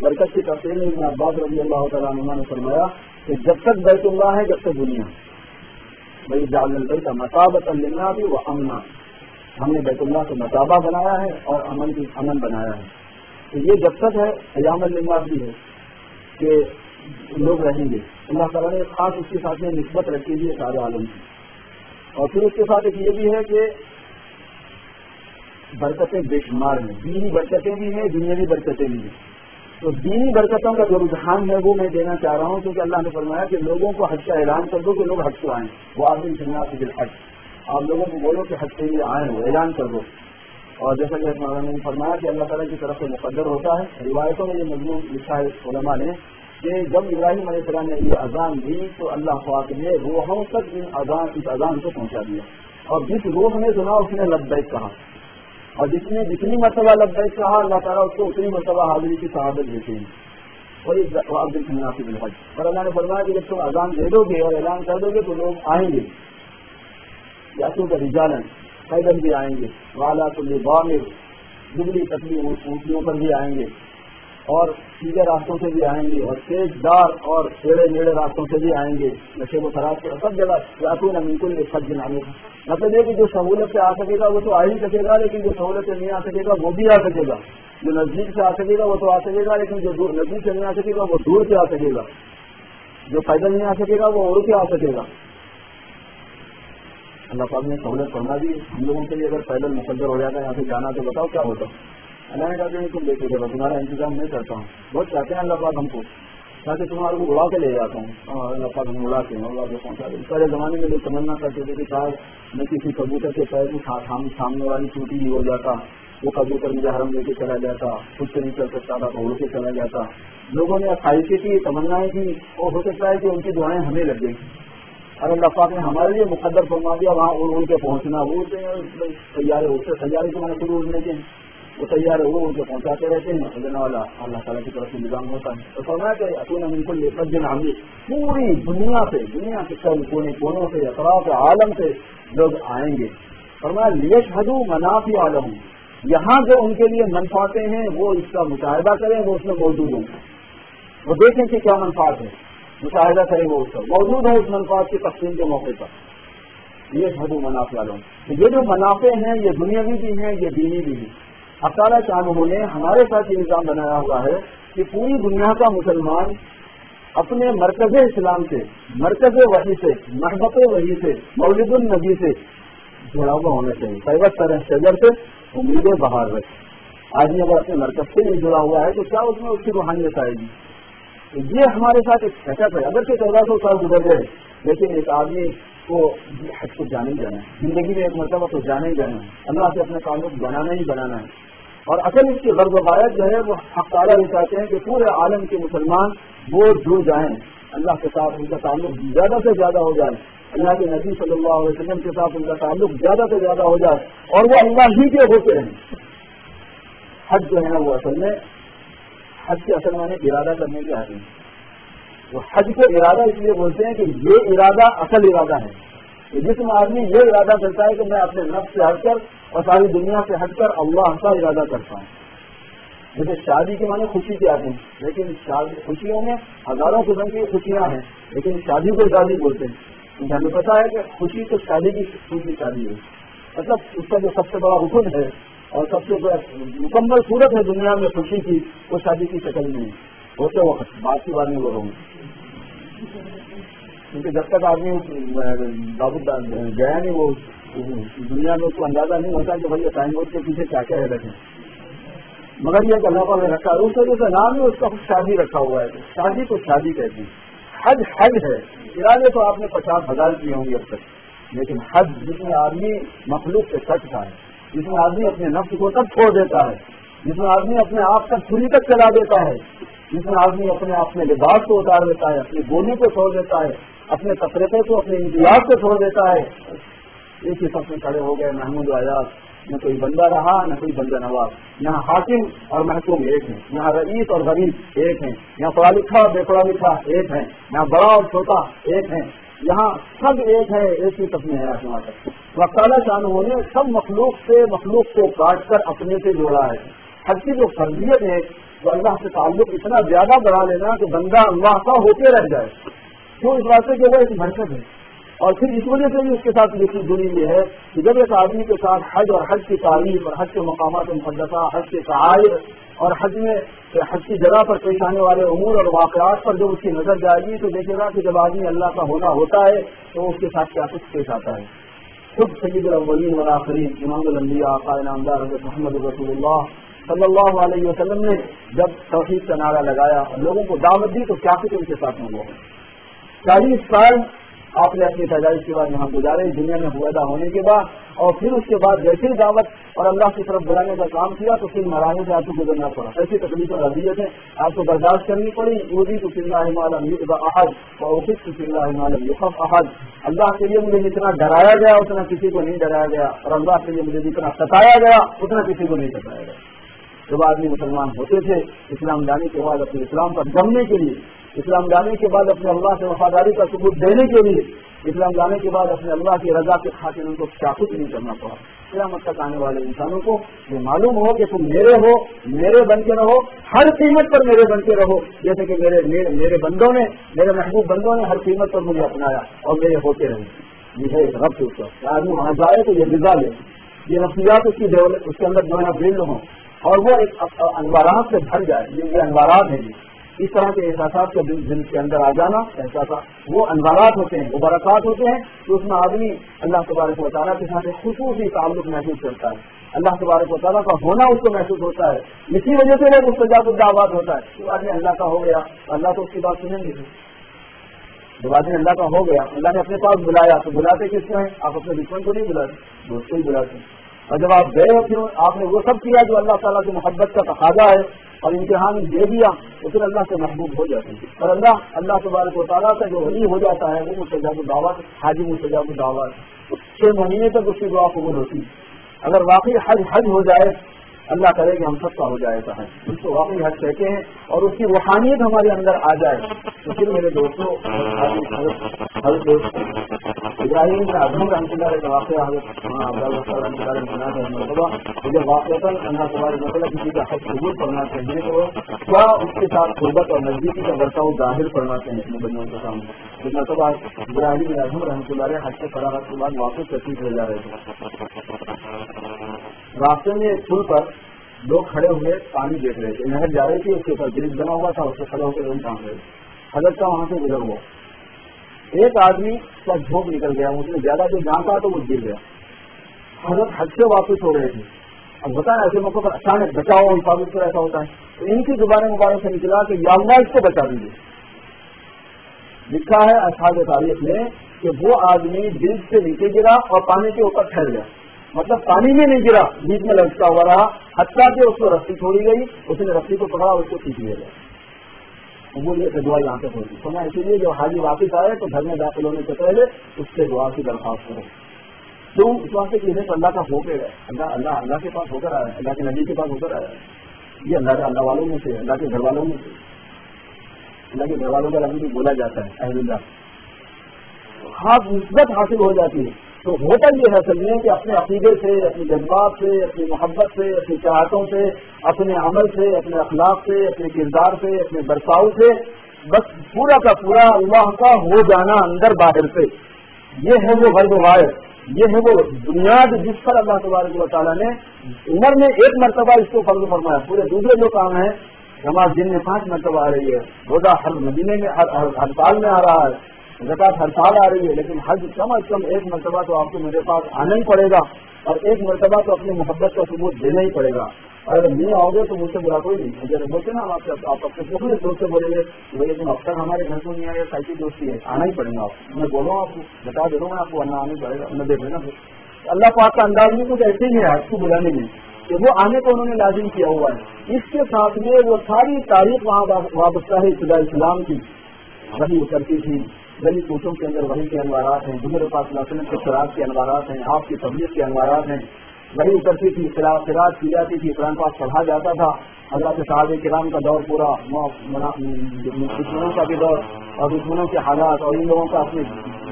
برکت کی تفصیل میں عباس رضی اللہ تعالیٰ عنہ نے فرمایا کہ جب تک بیت اللہ ہے، جب تک دنیا بھائی جال کا مسابت اللہ بھی وہ امنا۔ ہم نے بیت اللہ کو مسابہ بنایا ہے اور امن کی امن بنایا ہے۔ تو یہ جب تک ہے ایام اللہ بھی ہے کہ لوگ رہیں گے۔ اللہ تعالیٰ نے خاص اس کے ساتھ میں نسبت رکھی ہوئی ہے سارے عالم کی۔ اور پھر اس کے ساتھ ایک یہ بھی ہے کہ برکتیں بے شمار ہیں۔ دینی برکتیں بھی ہیں، دنیاوی برکتیں بھی ہیں۔ تو دینی برکتوں کا جو رجحان ہے، وہ میں دینا چاہ رہا ہوں، کیونکہ اللہ نے فرمایا کہ لوگوں کو حج کا اعلان کر دو کہ لوگ حج کو آئیں۔ وہ آدمی چنیا سے حج آپ لوگوں کو بولو کہ حج کے لیے آئیں، وہ اعلان کر دو۔ اور جیسا کہ نے فرمایا کہ اللہ تعالیٰ کی طرف سے مقدر ہوتا ہے۔ روایتوں میں یہ مضمون لکھا ہے، علماء نے کہ جب ابراہیم علیہ السلام نے یہ اذان دی تو اللہ پاک نے روحوں تک ان اذان اس اذان کو پہنچا دیا۔ اور جس روح نے سنا، اس نے لبیک کہا۔ اور جس نے جتنی مرتبہ لبیک کہا، اللہ تعالیٰ اس کو اتنی مرتبہ حاضری کی شہادت دیتے ہیں۔ اور مناسب الحج اور اللہ نے فرمایا کہ جب تم اذان دے دو گے اور اعلان کر دو گے تو لوگ آئیں گے۔ یا کا رجالن پیدل بھی آئیں گے۔ والا تو بامر دبلی پتلی اونٹیوں پر بھی آئیں گے۔ اور سیدھے راستوں سے بھی آئیں گے اور تیز دار اور ٹیڑے نیڑے راستوں سے بھی آئیں گے۔ نشے و خراب سے سب جگہ یا تو بالکل یہ سب جنانے کا۔ مطلب یہ کہ جو سہولت سے آ سکے گا وہ تو آ ہی سکے گا، لیکن جو سہولت سے نہیں آ سکے گا وہ بھی آ سکے گا۔ جو نزدیک سے آ سکے گا وہ تو آ سکے گا، لیکن جو دور نزدیک سے نہیں آ سکے گا وہ دور سے آ سکے گا۔ جو پیدل نہیں آ سکے گا وہ اور کے آ سکے گا۔ اللہ صاحب نے سہولت کرنا دی۔ ہم لوگوں کے لیے اگر پیدل مقدر ہو جاتا ہے، یہاں سے جانا تو بتاؤ کیا ہوتا اللہ نے کہا کہ تم دیکھو گے تمہارا انتظام میں کرتا ہوں۔ بہت چاہتے ہیں اللہ پاک ہم کو۔ تاکہ تمہارے کو اڑا کے لے جاتا ہوں۔ اور اللہ پاک ہم اڑا کے اللہ کو پہنچا دیں۔ پہلے زمانے میں لوگ تمنا کرتے تھے کہ شاید میں کسی کبوتر کے پیر کو سامنے والی چوٹی ہی ہو جاتا۔ وہ کبوتر مجھے حرم لے کے چلا جاتا، خود سے نہیں چل سکتا تھا اڑ کے چلا جاتا۔ لوگوں نے خواہشیں کی، تمنائیں کی، اور ہو سکتا ہے کہ ان کی دعائیں ہمیں لگ گئی اور اللہ پاک نے ہمارے لیے مقدر فرما دیا، وہاں اڑ اڑ کے پہنچنا۔ وہ سیارے اڑتے سیارے کے شروع اڑنے کے وہ تیار ہے وہ ان کو پہنچاتے رہتے ہیں اللہ والا اللہ تعالیٰ کی طرف سے نظام ہوتا ہے تو فرمایا کہ اپنے ان کو لے کر پوری دنیا سے دنیا کے سب کونے کونوں سے اطراف عالم سے لوگ آئیں گے. فرمایا لیش حدو منافی عالم یہاں جو ان کے لیے منفاتے ہیں، وہ اس کا مشاہدہ کریں، وہ اس میں موجود ہوں. وہ دیکھیں کہ کیا منفاط ہے. مشاہدہ کریں وہ اس کا. موجود ہے اس منفاط کی تقسیم کے موقع پر. یہ حدو منافع عالم یہ جو منافع ہیں، یہ دنیاوی بھی ہیں، یہ دینی بھی ہیں. اکالا شاہ نے ہمارے ساتھ یہ نظام بنایا ہوا ہے کہ پوری دنیا کا مسلمان اپنے مرکز اسلام سے، مرکز وحی سے، محبت وحی سے، مولد النبی سے جڑا ہوا ہونا چاہیے۔ پیوت طرح شجر سے امیدیں بہار رہے آدمی اگر اپنے مرکز سے نہیں جڑا ہوا ہے تو کیا اس میں اس کی روحانیت آئے گی؟ یہ ہمارے ساتھ ایک سیٹپ ہے۔ اگر کہ چودہ سو سال گزر گئے لیکن ایک آدمی کو حج کو جانے ہی جانا ہے۔ زندگی میں ایک مرتبہ تو جانا ہی جانا ہے۔ اللہ سے اپنے تعلق بنانا ہی بنانا ہے۔ اور اصل اس کی غرض وغیرت جو ہے وہ تعالیٰ یہ چاہتے ہیں کہ پورے عالم کے مسلمان وہ جڑ جائیں۔ اللہ کے ساتھ ان کا تعلق زیادہ سے زیادہ ہو جائے۔ اللہ کے نبی صلی اللہ علیہ وسلم کے ساتھ ان کا تعلق زیادہ سے زیادہ ہو جائے۔ اور وہ اللہ ہی کے ہوتے ہیں حج جو ہے نا وہ اصل میں حج کے اصل میں ارادہ کرنے کے آتے ہیں وہ حج کو ارادہ اس لیے بولتے ہیں کہ یہ ارادہ اصل ارادہ ہے جس میں آدمی یہ ارادہ کرتا ہے کہ میں اپنے نفس سے ہٹ کر اور ساری دنیا سے ہٹ کر اللہ کا ارادہ کرتا ہوں۔ جیسے شادی کے معنی خوشی کے آتے ہیں، لیکن خوشیوں میں ہزاروں قسم کی خوشیاں ہیں، لیکن شادی کو شادی بولتے ہیں۔ ہمیں پتا ہے کہ خوشی تو شادی کی خوشی شادی ہے۔ مطلب اس کا جو سب سے بڑا رکن ہے اور سب سے بڑا مکمل صورت ہے دنیا میں خوشی کی، وہ شادی کی شکل میں ہوتے وقت بات کی بات نہیں بول رہا کیونکہ جب تک آدمی بابو گیا نہیں، وہ دنیا میں اس کو اندازہ نہیں ہوتا کہ بھائی سائن بورڈ کے پیچھے کیا کیا ہے رکھے مگر یہ کہ اللہ تعالیٰ نے رکھا ہے، اس وجہ سے نام ہی اس کا شادی رکھا ہوا ہے۔ شادی کو شادی کہتی حج حج ہے۔ ارادے تو آپ نے پچاس ہزار کیے ہوں گے اب تک۔ لیکن حج جس میں آدمی مخلوق سے سچ کا ہے، جس میں آدمی اپنے نفس کو تک چھوڑ دیتا ہے، جس میں آدمی اپنے آپ تک چھری تک چلا دیتا ہے۔ جس میں آدمی اپنے اپنے لباس کو اتار دیتا ہے، اپنی بولی کو چھوڑ دیتا ہے، اپنے کپڑے کو، اپنے امتیاز کو چھوڑ دیتا ہے۔ ایک ہی سب میں کھڑے ہو گئے، محمود آزاد نہ کوئی بندہ رہا، نہ کوئی بندہ نواز۔ یہاں حاکم اور محکوم ایک ہیں یہاں رئیس اور غریب ایک ہیں۔ یہاں پڑھا لکھا اور بے پڑھا لکھا ایک ہے یہاں بڑا اور چھوٹا ایک ہے یہاں سب ایک ہے ایک ہی سب میں ہے۔ یہاں تک وقالہ شانوں نے سب مخلوق سے مخلوق کو کاٹ کر اپنے سے جوڑا ہے۔ ہر کی جو فرضیت ہے وہ اللہ سے تعلق اتنا زیادہ بڑھا لینا کہ بندہ اللہ کا ہوتے رہ جائے۔ کیوں اس واسطے کہ وہ ایک مرکز ہے؟ اور پھر اس وجہ سے بھی اس کے ساتھ یہ چیز جڑی ہوئی ہے کہ جب ایک آدمی کے ساتھ حج اور حج کی تعریف اور حج کے مقامات مقدسہ، حج کے شعائر اور حج میں حج کی جگہ پر پیش آنے والے امور اور واقعات پر جب اس کی نظر جائے گی تو دیکھے گا کہ جب آدمی اللہ کا ہونا ہوتا ہے تو اس کے ساتھ کیا کچھ پیش آتا ہے۔ خود سید الاولین والآخرین، امام الانبیاء قائل نامدار حضرت محمد رسول اللہ صلی اللہ علیہ وسلم نے جب توحید کا نعرہ لگایا، لوگوں کو دعوت دی، تو کیا کچھ ان کے ساتھ میں ہوا چالیس سال آپ نے اپنی پیدائش کے بعد یہاں گزارے، دنیا میں پیدا ہونے کے بعد، اور پھر اس کے بعد جیسے ہی دعوت اور اللہ کی طرف بلانے کا کام کیا، تو پھر مرانے سے آپ کو گزرنا پڑا۔ ایسی تکلیف اور ابیت ہے آپ کو برداشت کرنی پڑی۔ اردو تو فلّہ احد اور فلّہ یوقف احد۔ اللہ کے لیے مجھے جتنا ڈرایا گیا، اتنا کسی کو نہیں ڈرایا گیا، اور اللہ کے لیے مجھے جتنا ستایا گیا، اتنا کسی کو نہیں ستایا گیا۔ جب آدمی مسلمان ہوتے تھے، اسلام جانے کے بعد اپنے اسلام پر جمنے کے لیے، اسلام جانے کے بعد اپنے اللہ سے وفاداری کا ثبوت دینے کے لیے، اسلام جانے کے بعد اپنے اللہ کی رضا کے خاطر ان کو کیا کچھ نہیں کرنا پڑا۔ قیامت تک آنے والے انسانوں کو یہ معلوم ہو کہ تم میرے ہو، میرے بن کے رہو، ہر قیمت پر میرے بن کے رہو۔ جیسے کہ میرے میرے بندوں نے، میرے محبوب بندوں نے ہر قیمت پر مجھے اپنایا اور میرے ہوتے رہے۔ یہ ہے رب کے اوپر۔ آدمی وہاں جائے تو یہ غذا لے۔ یہ نفسیات اس کی اس کے اندر جو ہے بلڈ ہوں اور وہ ایک انوارات سے بھر جائے، یہ انوارات ہیں جی۔ اس طرح کے احساسات کے دل کے اندر آ جانا احساسات وہ انوارات ہوتے ہیں، وہ برکات ہوتے ہیں تو اس میں آدمی اللہ تبارک و تعالیٰ کے ساتھ خصوصی تعلق محسوس کرتا ہے۔ اللہ تبارک و تعالیٰ کا ہونا اس کو محسوس ہوتا ہے۔ اسی وجہ سے وہ مستجاب الدعوات ہوتا ہے۔ تو آدمی اللہ کا ہو گیا، اللہ تو اس کی بات سنیں گے۔ جب آدمی اللہ کا ہو گیا، اللہ نے اپنے پاس بلایا، تو بلاتے کس کو ہیں؟ آپ اپنے دشمن کو نہیں بلاتے دوست کو ہی بلاتے اور جب آپ گئے پھر آپ نے وہ سب کیا جو اللہ تعالیٰ کی محبت کا تقاضا ہے اور امتحان دے دیا، تو پھر اللہ سے محبوب ہو جاتے ہیں اور اللہ اللہ تبارک و تعالیٰ کا جو ولی ہو جاتا ہے، وہ مستجاب الدعوت حاجی مستجاب الدعوت چھ مہینے تک اس کی دعا قبول ہوتی اگر واقعی حج حج ہو جائے، اللہ کرے کہ ہم سب کا ہو جائے گا اس کو واقعی حج کہتے ہیں اور اس کی روحانیت ہمارے اندر آ جائے۔ تو پھر میرے دوستوں ابراہیم نے ادھم رحمۃ اللہ کا واقعہ مجھے واقع اللہ تبارک مطلب کسی کا حج قبول کرنا چاہیے تو کیا اس کے ساتھ قربت اور نزدیکی کا برتاؤ ظاہر کرنا چاہیے اپنے بندوں کے سامنے۔ جتنا تو ابراہیم اعظم رحمۃ اللہ حج کے فراغت کے بعد واپس تشریف لے جا رہے تھے۔ راستے میں ایک پل پر لوگ کھڑے ہوئے پانی دیکھ رہے تھے۔ نہر جا رہی تھی، اس کے اوپر برج بنا ہوا تھا، اس سے کھڑے ہو کے لوگ روم رہے تھے۔ حضرت کا وہاں سے گزر ہوا۔ ایک آدمی کا جھوک نکل گیا اس میں زیادہ جو جان تھا تو وہ گر گیا۔ حضرت حج سے واپس ہو رہے تھے۔ اب بتائیں ایسے موقع پر اچانک بچاؤ حفاظت پر ایسا ہوتا ہے۔ تو ان کی زبان مبارک سے نکلا کہ یا اللہ اس کو بچا دیجیے لکھا ہے اصحاب تاریخ میں کہ وہ آدمی دل سے نیچے گرا اور پانی کے اوپر ٹھہر گیا۔ مطلب پانی میں نہیں گرا، بیچ میں لٹکا ہوا رہا۔ حتیٰ کہ اس کو رسی چھوڑی گئی، اس نے رسی کو پکڑا اس کو سیکھ لیا گیا۔ وہ یہ دعا یہاں تک ہوگی تو اسی لیے جب حاجی واپس آئے تو گھر میں داخل ہونے سے پہلے اس سے دعا کی درخواست کرو۔ کیوں اس واسطے کہ انہیں اللہ کا ہو کے گئے اللہ اللہ اللہ کے پاس ہو کر آیا اللہ کے نبی کے پاس ہو کر آیا یہ اللہ کے اللہ والوں میں سے اللہ کے گھر والوں میں سے۔ اللہ کے گھر والوں کا لفظ بھی بولا جاتا ہے، اہل اللہ۔ خاص مثبت حاصل ہو جاتی ہے۔ تو ہوتا یہ ہے سمجھیں کہ اپنے عقیدے سے، اپنی جذبات سے، اپنی محبت سے، اپنی چاہتوں سے، اپنے عمل سے، اپنے اخلاق سے، اپنے کردار سے، اپنے برتاؤ سے، بس پورا کا پورا اللہ کا ہو جانا اندر باہر سے۔ یہ ہے وہ غرب واحد یہ ہے وہ بنیاد جس پر اللہ تبارک و تعالیٰ نے عمر میں ایک مرتبہ اس کو فرض فرمایا۔ پورے دوسرے جو کام ہیں، نماز دن میں پانچ مرتبہ آ رہی ہے۔ روزہ ہر مدینے میں، ہر سال میں آ رہا ہے۔ زکات ہر سال آ رہی ہے، لیکن حج کم از کم ایک مرتبہ تو آپ کو میرے پاس آنا ہی پڑے گا اور ایک مرتبہ تو اپنی محبت کا ثبوت دینا ہی پڑے گا۔ اگر نہیں آؤ گے تو مجھ سے برا کوئی نہیں۔ اگر بولتے نا، آپ آپ اپنے پورے دوست سے بولیں گے لیکن اب تک ہمارے گھر کو نہیں آیا سائیکل دوستی ہے، آنا ہی پڑے گا۔ آپ میں بولوں آپ کو، بتا دے رہا ہوں میں آپ کو آنا آنا پڑے گا۔ میں دیکھ لینا۔ اللہ پاک کا انداز بھی کچھ ایسے ہی ہے، آپ کو بلانے میں۔ کہ وہ آنے کو انہوں نے لازم کیا ہوا ہے۔ اس کے ساتھ میں وہ ساری تاریخ وہاں وابستہ ہے ابتدا اسلام کی۔ وہی اترتی تھی۔ گلی کوچوں کے اندر وہی کے انوارات ہیں جمہور پاس وسلم کے شراب کے انوارات ہیں، آپ کی تبلیغ کے انوارات ہیں۔ وہی اترتی تھی فراج کی جاتی تھی، قرآن پاس پڑھا جاتا تھا۔ حضرت صاحب کرام کا دور پورا دشمنوں کا بھی دور، اور دشمنوں کے حالات، اور ان لوگوں کا اپنے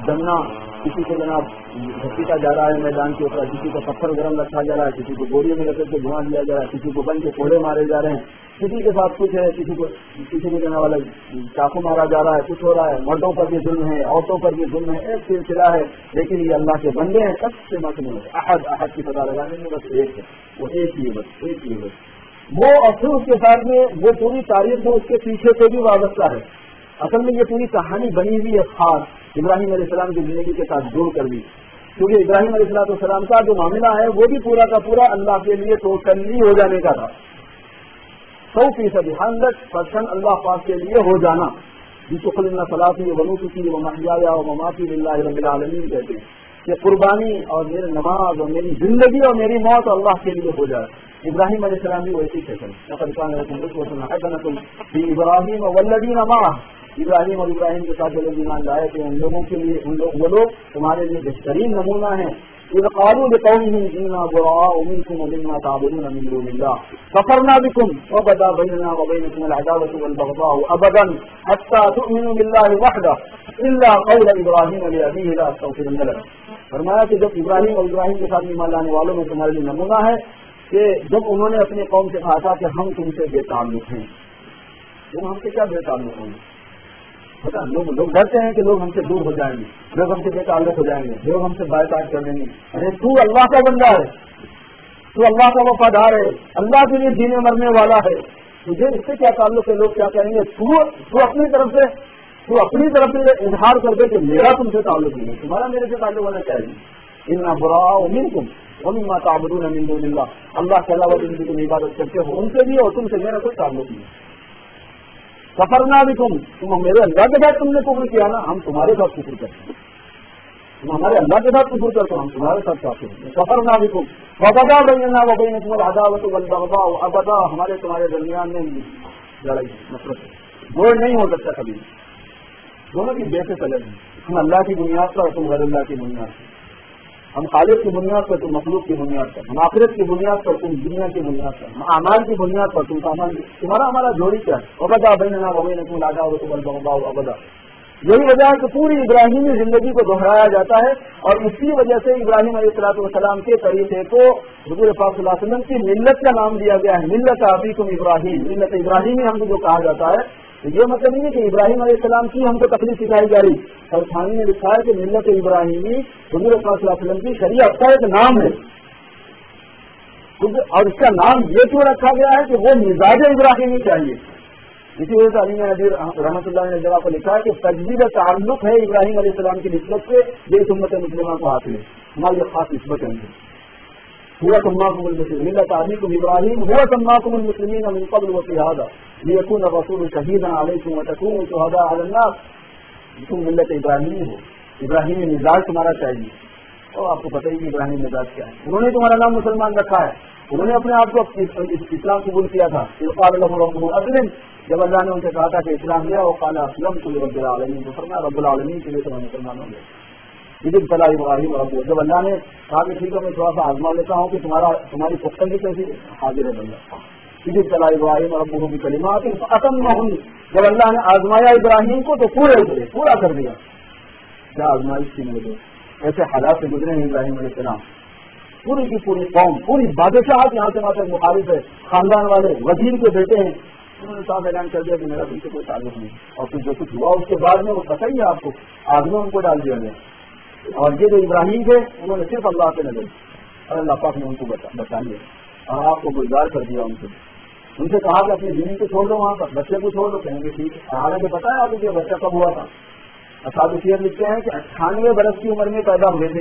جمنا کسی کو جناب گھسیٹا جا رہا ہے میدان کے اوپر، کسی کو پتھر گرم رکھا جا رہا ہے، کسی کو گولیوں میں لگے کے دھواں دیا جا رہا ہے، کسی کو بن کے کوڑے مارے جا رہے ہیں۔ کسی کے ساتھ کچھ ہے، کسی کو کسی کو جانے والا چاقو مارا جا رہا ہے، کچھ ہو رہا ہے، مردوں پر بھی ظلم ہے، عورتوں پر بھی ظلم ہے، ایک سلسلہ ہے، لیکن یہ اللہ کے بندے ہیں، سب سے مطلب ہے۔ احد احد کی پتا لگانے میں بس ایک ہے، وہ ایک ہی بس، ایک ہی بس۔ وہ اور پھر اس کے ساتھ میں، وہ پوری تاریخ میں اس کے پیچھے سے بھی وابستہ ہے۔ اصل میں یہ پوری کہانی بنی ہوئی ہے خاص، ابراہیم علیہ السلام کی زندگی کے ساتھ جوڑ کر بھی۔ کیونکہ ابراہیم علیہ السلام السلام کا جو معاملہ ہے، وہ بھی پورا کا پورا اللہ کے لیے ٹوٹلی ہو جانے کا تھا۔ سو فیصد ہنڈریڈ پرسینٹ اللہ پاک کے لیے ہو جانا۔ جس کو خلنا فلاحی ونو کی وہ و اللہ رب العالمین کہتے ہیں کہ قربانی اور میرے نماز اور میری زندگی اور میری موت اللہ کے لیے ہو جائے۔ ابراہیم علیہ السلام بھی ویسے ہی ابراہیم ولدین ابراہیم اور ابراہیم کے ساتھ جو لوگ ایمان لائے تھے، ان لوگوں کے لیے، ان لوگ، وہ لوگ تمہارے لیے بہترین نمونہ ہیں۔ قالوا لقومهم إنا براء منكم ومما تعبدون من دون الله، كفرنا بكم وبدا بيننا وبينكم العداوة والبغضاء أبدا حتى تؤمنوا بالله وحده، إلا قول إبراهيم لأبيه لا لك فرمایا کہ جب ابراہیم اور ابراہیم کے ساتھ ایمان لانے والوں میں تمہارے لیے نمونہ ہے کہ جب انہوں نے اپنی قوم سے کہا تھا کہ ہم تم سے بے تعلق ہیں۔ ہم سے کیا بے تعلق ہوں گے؟ لوگ لوگ ڈرتے ہیں کہ لوگ ہم سے دور ہو جائیں گے، لوگ ہم سے بے تعلق ہو جائیں گے، لوگ ہم سے بائے کاٹ کر دیں گے۔ ارے، تو اللہ کا بندہ ہے۔ تو اللہ کا وفادار ہے۔ اللہ کے لیے جینے مرنے والا ہے۔ تجھے اس سے کیا تعلق ہے؟ لوگ کیا کہیں گے؟ تو اپنی طرف سے تو اپنی طرف سے اظہار کر دے کہ میرا تم سے تعلق نہیں ہے۔ تمہارا میرے سے تعلق ہونا چاہیے ان برا امین تم ہم تعبر اللہ۔ اللہ کے علاوہ جن کی تم عبادت کرتے ہو، ان سے بھی اور تم سے میرا کوئی تعلق نہیں ہے سفرنا بھی تم تم میرے اللہ کے ساتھ تم نے کفر کیا نا، ہم تمہارے ساتھ کفر کرتے ہیں۔ تم ہمارے اللہ کے ساتھ کفر کرتے ہم تمہارے ساتھ چاہتے ہیں۔ سفرنا بھی تم وبدا بہنا وہ بہن تمہارا عداوت بلبا ابدا ہمارے تمہارے درمیان میں لڑائی، نفرت وہ نہیں ہو سکتا کبھی۔ دونوں کی بیسے چلے ہم اللہ کی بنیاد پر تم غیر اللہ کی بنیاد پر۔ ہم خالد کی بنیاد پر، تم مخلوق کی بنیاد پر، ہم آخرت کی بنیاد پر، تم دنیا کی بنیاد پر، ہم امان کی بنیاد پر، تم سامان تمہارا ہمارا جوڑی کیا ابدا بہن بہن تم لاگا ہو تم ابدا یہی وجہ ہے کہ پوری ابراہیمی زندگی کو دہرایا جاتا ہے اور اسی وجہ سے ابراہیم علیہ السلاط والسلام کے طریقے کو حضور پاک صلی اللہ علیہ وسلم کی ملت کا نام دیا گیا ہے۔ ملت ابھی تم ابراہیم، ملت ابراہیمی ہم کو جو کہا جاتا ہے۔ تو یہ مطلب نہیں ہے کہ ابراہیم علیہ السلام کی ہم کو تکلیف سکھائی جا رہی۔ اور خانی نے لکھا ہے کہ ملت ابراہیمی حضور صلی اللہ علیہ وسلم کی شریعت کا ایک نام ہے۔ اور اس کا نام یہ کیوں رکھا گیا ہے کہ وہ مزاج ابراہیمی چاہیے؟ اسی وجہ سے علی نظیر رحمۃ اللہ نے جگہ کو لکھا ہے کہ تجزیہ تعلق ہے ابراہیم علیہ السلام کی نسبت سے، یہ سمت مسلمان کو حاصل ہے۔ ہماری خاص نسبت ہے۔ ہوا سماکم المسلم ملت علیکم ابراہیم ہوا سماکم المسلمین من قبل و فہذا لیکن رسول شہیدا علیکم و تکون شہداء علی الناس. تم ملت ابراہیم ہو ابراہیمی مزاج تمہارا چاہیے اور آپ کو پتہ ہی کہ ابراہیم مزاج کیا ہے انہوں نے تمہارا نام مسلمان رکھا ہے. انہوں نے اپنے آپ کو اسلام قبول کیا تھا. اسلم جب اللہ نے ان سے کہا تھا کہ اسلام لیا وہ کالا اسلم تو رب العالمین کو فرمایا، رب العالمین کے لیے تمہیں مسلمان ہوں گے. عید فلاح ابراہیم اور جب اللہ نے کہا کہ ٹھیک ہے، میں تھوڑا سا آزما لیتا ہوں کہ تمہارا تمہاری پختگی کیسی حاضر ہے بندہ۔ عید فلاح ابراہیم اور ابو کی کلیمات ختم نہ ہوئی جب اللہ نے آزمایا ابراہیم کو تو پورے اترے پورا کر دیا۔ کیا آزمائش کی مجھے ایسے حالات سے گزرے ہیں ابراہیم علیہ السلام۔ پوری کی پوری قوم، پوری بادشاہ یہاں سے وہاں تک مخالف ہے۔ خاندان والے وزیر کے بیٹے ہیں۔ انہوں نے صاف اعلان کر دیا کہ میرا ان سے کوئی تعلق نہیں۔ اور پھر جو کچھ ہوا اس کے بعد میں وہ پتہ ہی ہے آپ کو، آگ میں ان کو ڈال دیا گیا۔ اور یہ جو ابراہیم تھے، انہوں نے صرف اللہ پہ نظر اور اللہ پاک نے ان کو بتا لیا۔ اور آپ کو گلزار کر دیا ان سے۔ ان سے کہا کہ اپنی زمین کو چھوڑ دو وہاں پر۔ بچے کو چھوڑ دو۔ کہیں گے ٹھیک ہے۔ حالانکہ پتا ہے آپ کو بچہ کب ہوا تھا۔ اساد شیر لکھتے ہیں کہ اٹھانوے برس کی عمر میں پیدا ہوئے تھے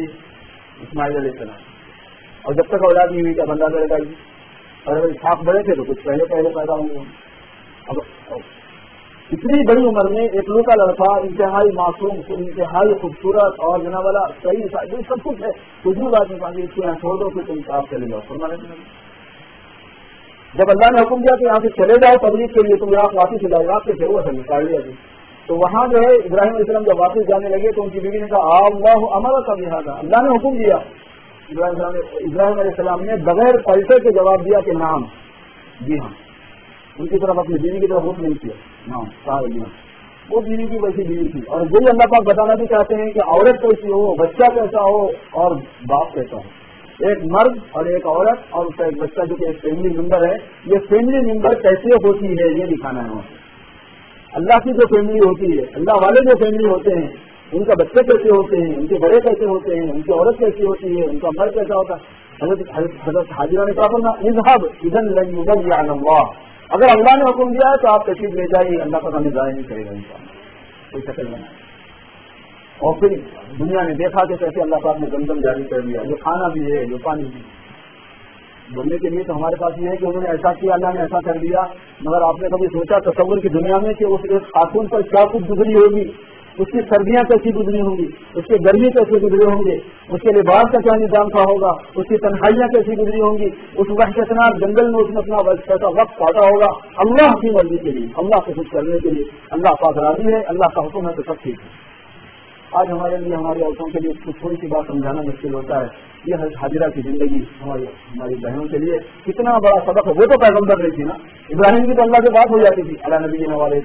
اسماعیل علیہ السلام۔ اور جب تک اولاد نہیں ہوئی کیا بندہ کرے گا اور اگر چھاپ بڑے تھے تو کچھ پہلے پہلے پیدا ہوں گے۔ اب اتنی بڑی عمر میں ایک کا لڑکا انتہائی معصوم، انتہائی خوبصورت اور جنا والا صحیح سب کچھ ہے۔ کچھ بھی بات نہیں پانی اس کو یہاں چھوڑ دو پھر تم صاف چلے جاؤ فرمانے جب اللہ نے حکم دیا کہ یہاں سے چلے جاؤ تبلیغ کے لیے تم یہاں واپس جاؤ آپ کے ضرورت ہے نکال لیا جی۔ تو وہاں جو ہے، ابراہیم علیہ السلام جب واپس جانے لگے، تو ان کی بیوی نے کہا، اللہ کا لہٰذا اللہ نے حکم دیا۔ ابراہیم ابراہیم علیہ السلام نے بغیر پیسے کے جواب دیا کہ نام جی ہاں۔ ان کی طرف اپنی بیوی کی طرف حکم نہیں کیا۔ جی۔ وہ بیوی کی ویسی بیوی تھی۔ اور وہی اللہ پاک بتانا بھی چاہتے ہیں کہ عورت کیسی ہو، بچہ کیسا ہو اور باپ کیسا ہو۔ ایک مرد اور ایک عورت اور اس کا ایک بچہ جو کہ ایک فیملی ممبر ہے، یہ فیملی ممبر کیسے ہوتی ہے یہ دکھانا ہے۔ وہاں اللہ کی جو فیملی ہوتی ہے، اللہ والے جو فیملی ہوتے ہیں، ان کا بچے کیسے ہوتے ہیں، ان کے بڑے کیسے ہوتے ہیں، ان کی عورت کیسی ہوتی ہے، ان کا مرد کیسا ہوتا ہے۔ حضرت حضرت حاضرہ نے کہا کرنا اظہب ادن لگ اللہ اگر اللہ نے حکم دیا ہے تو آپ تشریف لے جائیے، اللہ کا ہمیں ضائع نہیں کرے گا انسان کوئی شکل نہیں۔ اور پھر دنیا نے دیکھا کہ کیسے اللہ پاک نے گندم جاری کر دیا، جو کھانا بھی ہے، جو پانی بھی۔ بولنے کے لیے تو ہمارے پاس یہ ہے کہ انہوں نے ایسا کیا، اللہ نے ایسا کر دیا، مگر آپ نے کبھی سوچا تصور کی دنیا میں کہ اس ایک خاتون پر کیا کچھ گزری ہوگی؟ اس کی سردیاں کیسی گزری ہوں گی؟ اس کی گرمی کیسے گزرے ہوں گے اس کے لباس کا کیا نظام تھا ہوگا؟ اس کی تنہائیاں کیسی گزری ہوں گی؟ اس وقت اتنا جنگل میں اس میں اپنا کیسا وقت پاٹا ہوگا۔ اللہ کی مرضی کے لیے، اللہ کو خوش کرنے کے لیے۔ اللہ پاک راضی ہے، اللہ کا حکم ہے تو سب ٹھیک ہے۔ آج ہمارے لیے، ہماری عورتوں کے لیے تھوڑی سی بات سمجھانا مشکل ہوتا ہے۔ یہ حاضرہ کی زندگی ہماری ہماری بہنوں کے لیے کتنا بڑا سبق ہے۔ وہ تو پیغمبر رہی تھی نا۔ ابراہیم کی تو اللہ سے بات ہو جاتی تھی اللہ نبی والے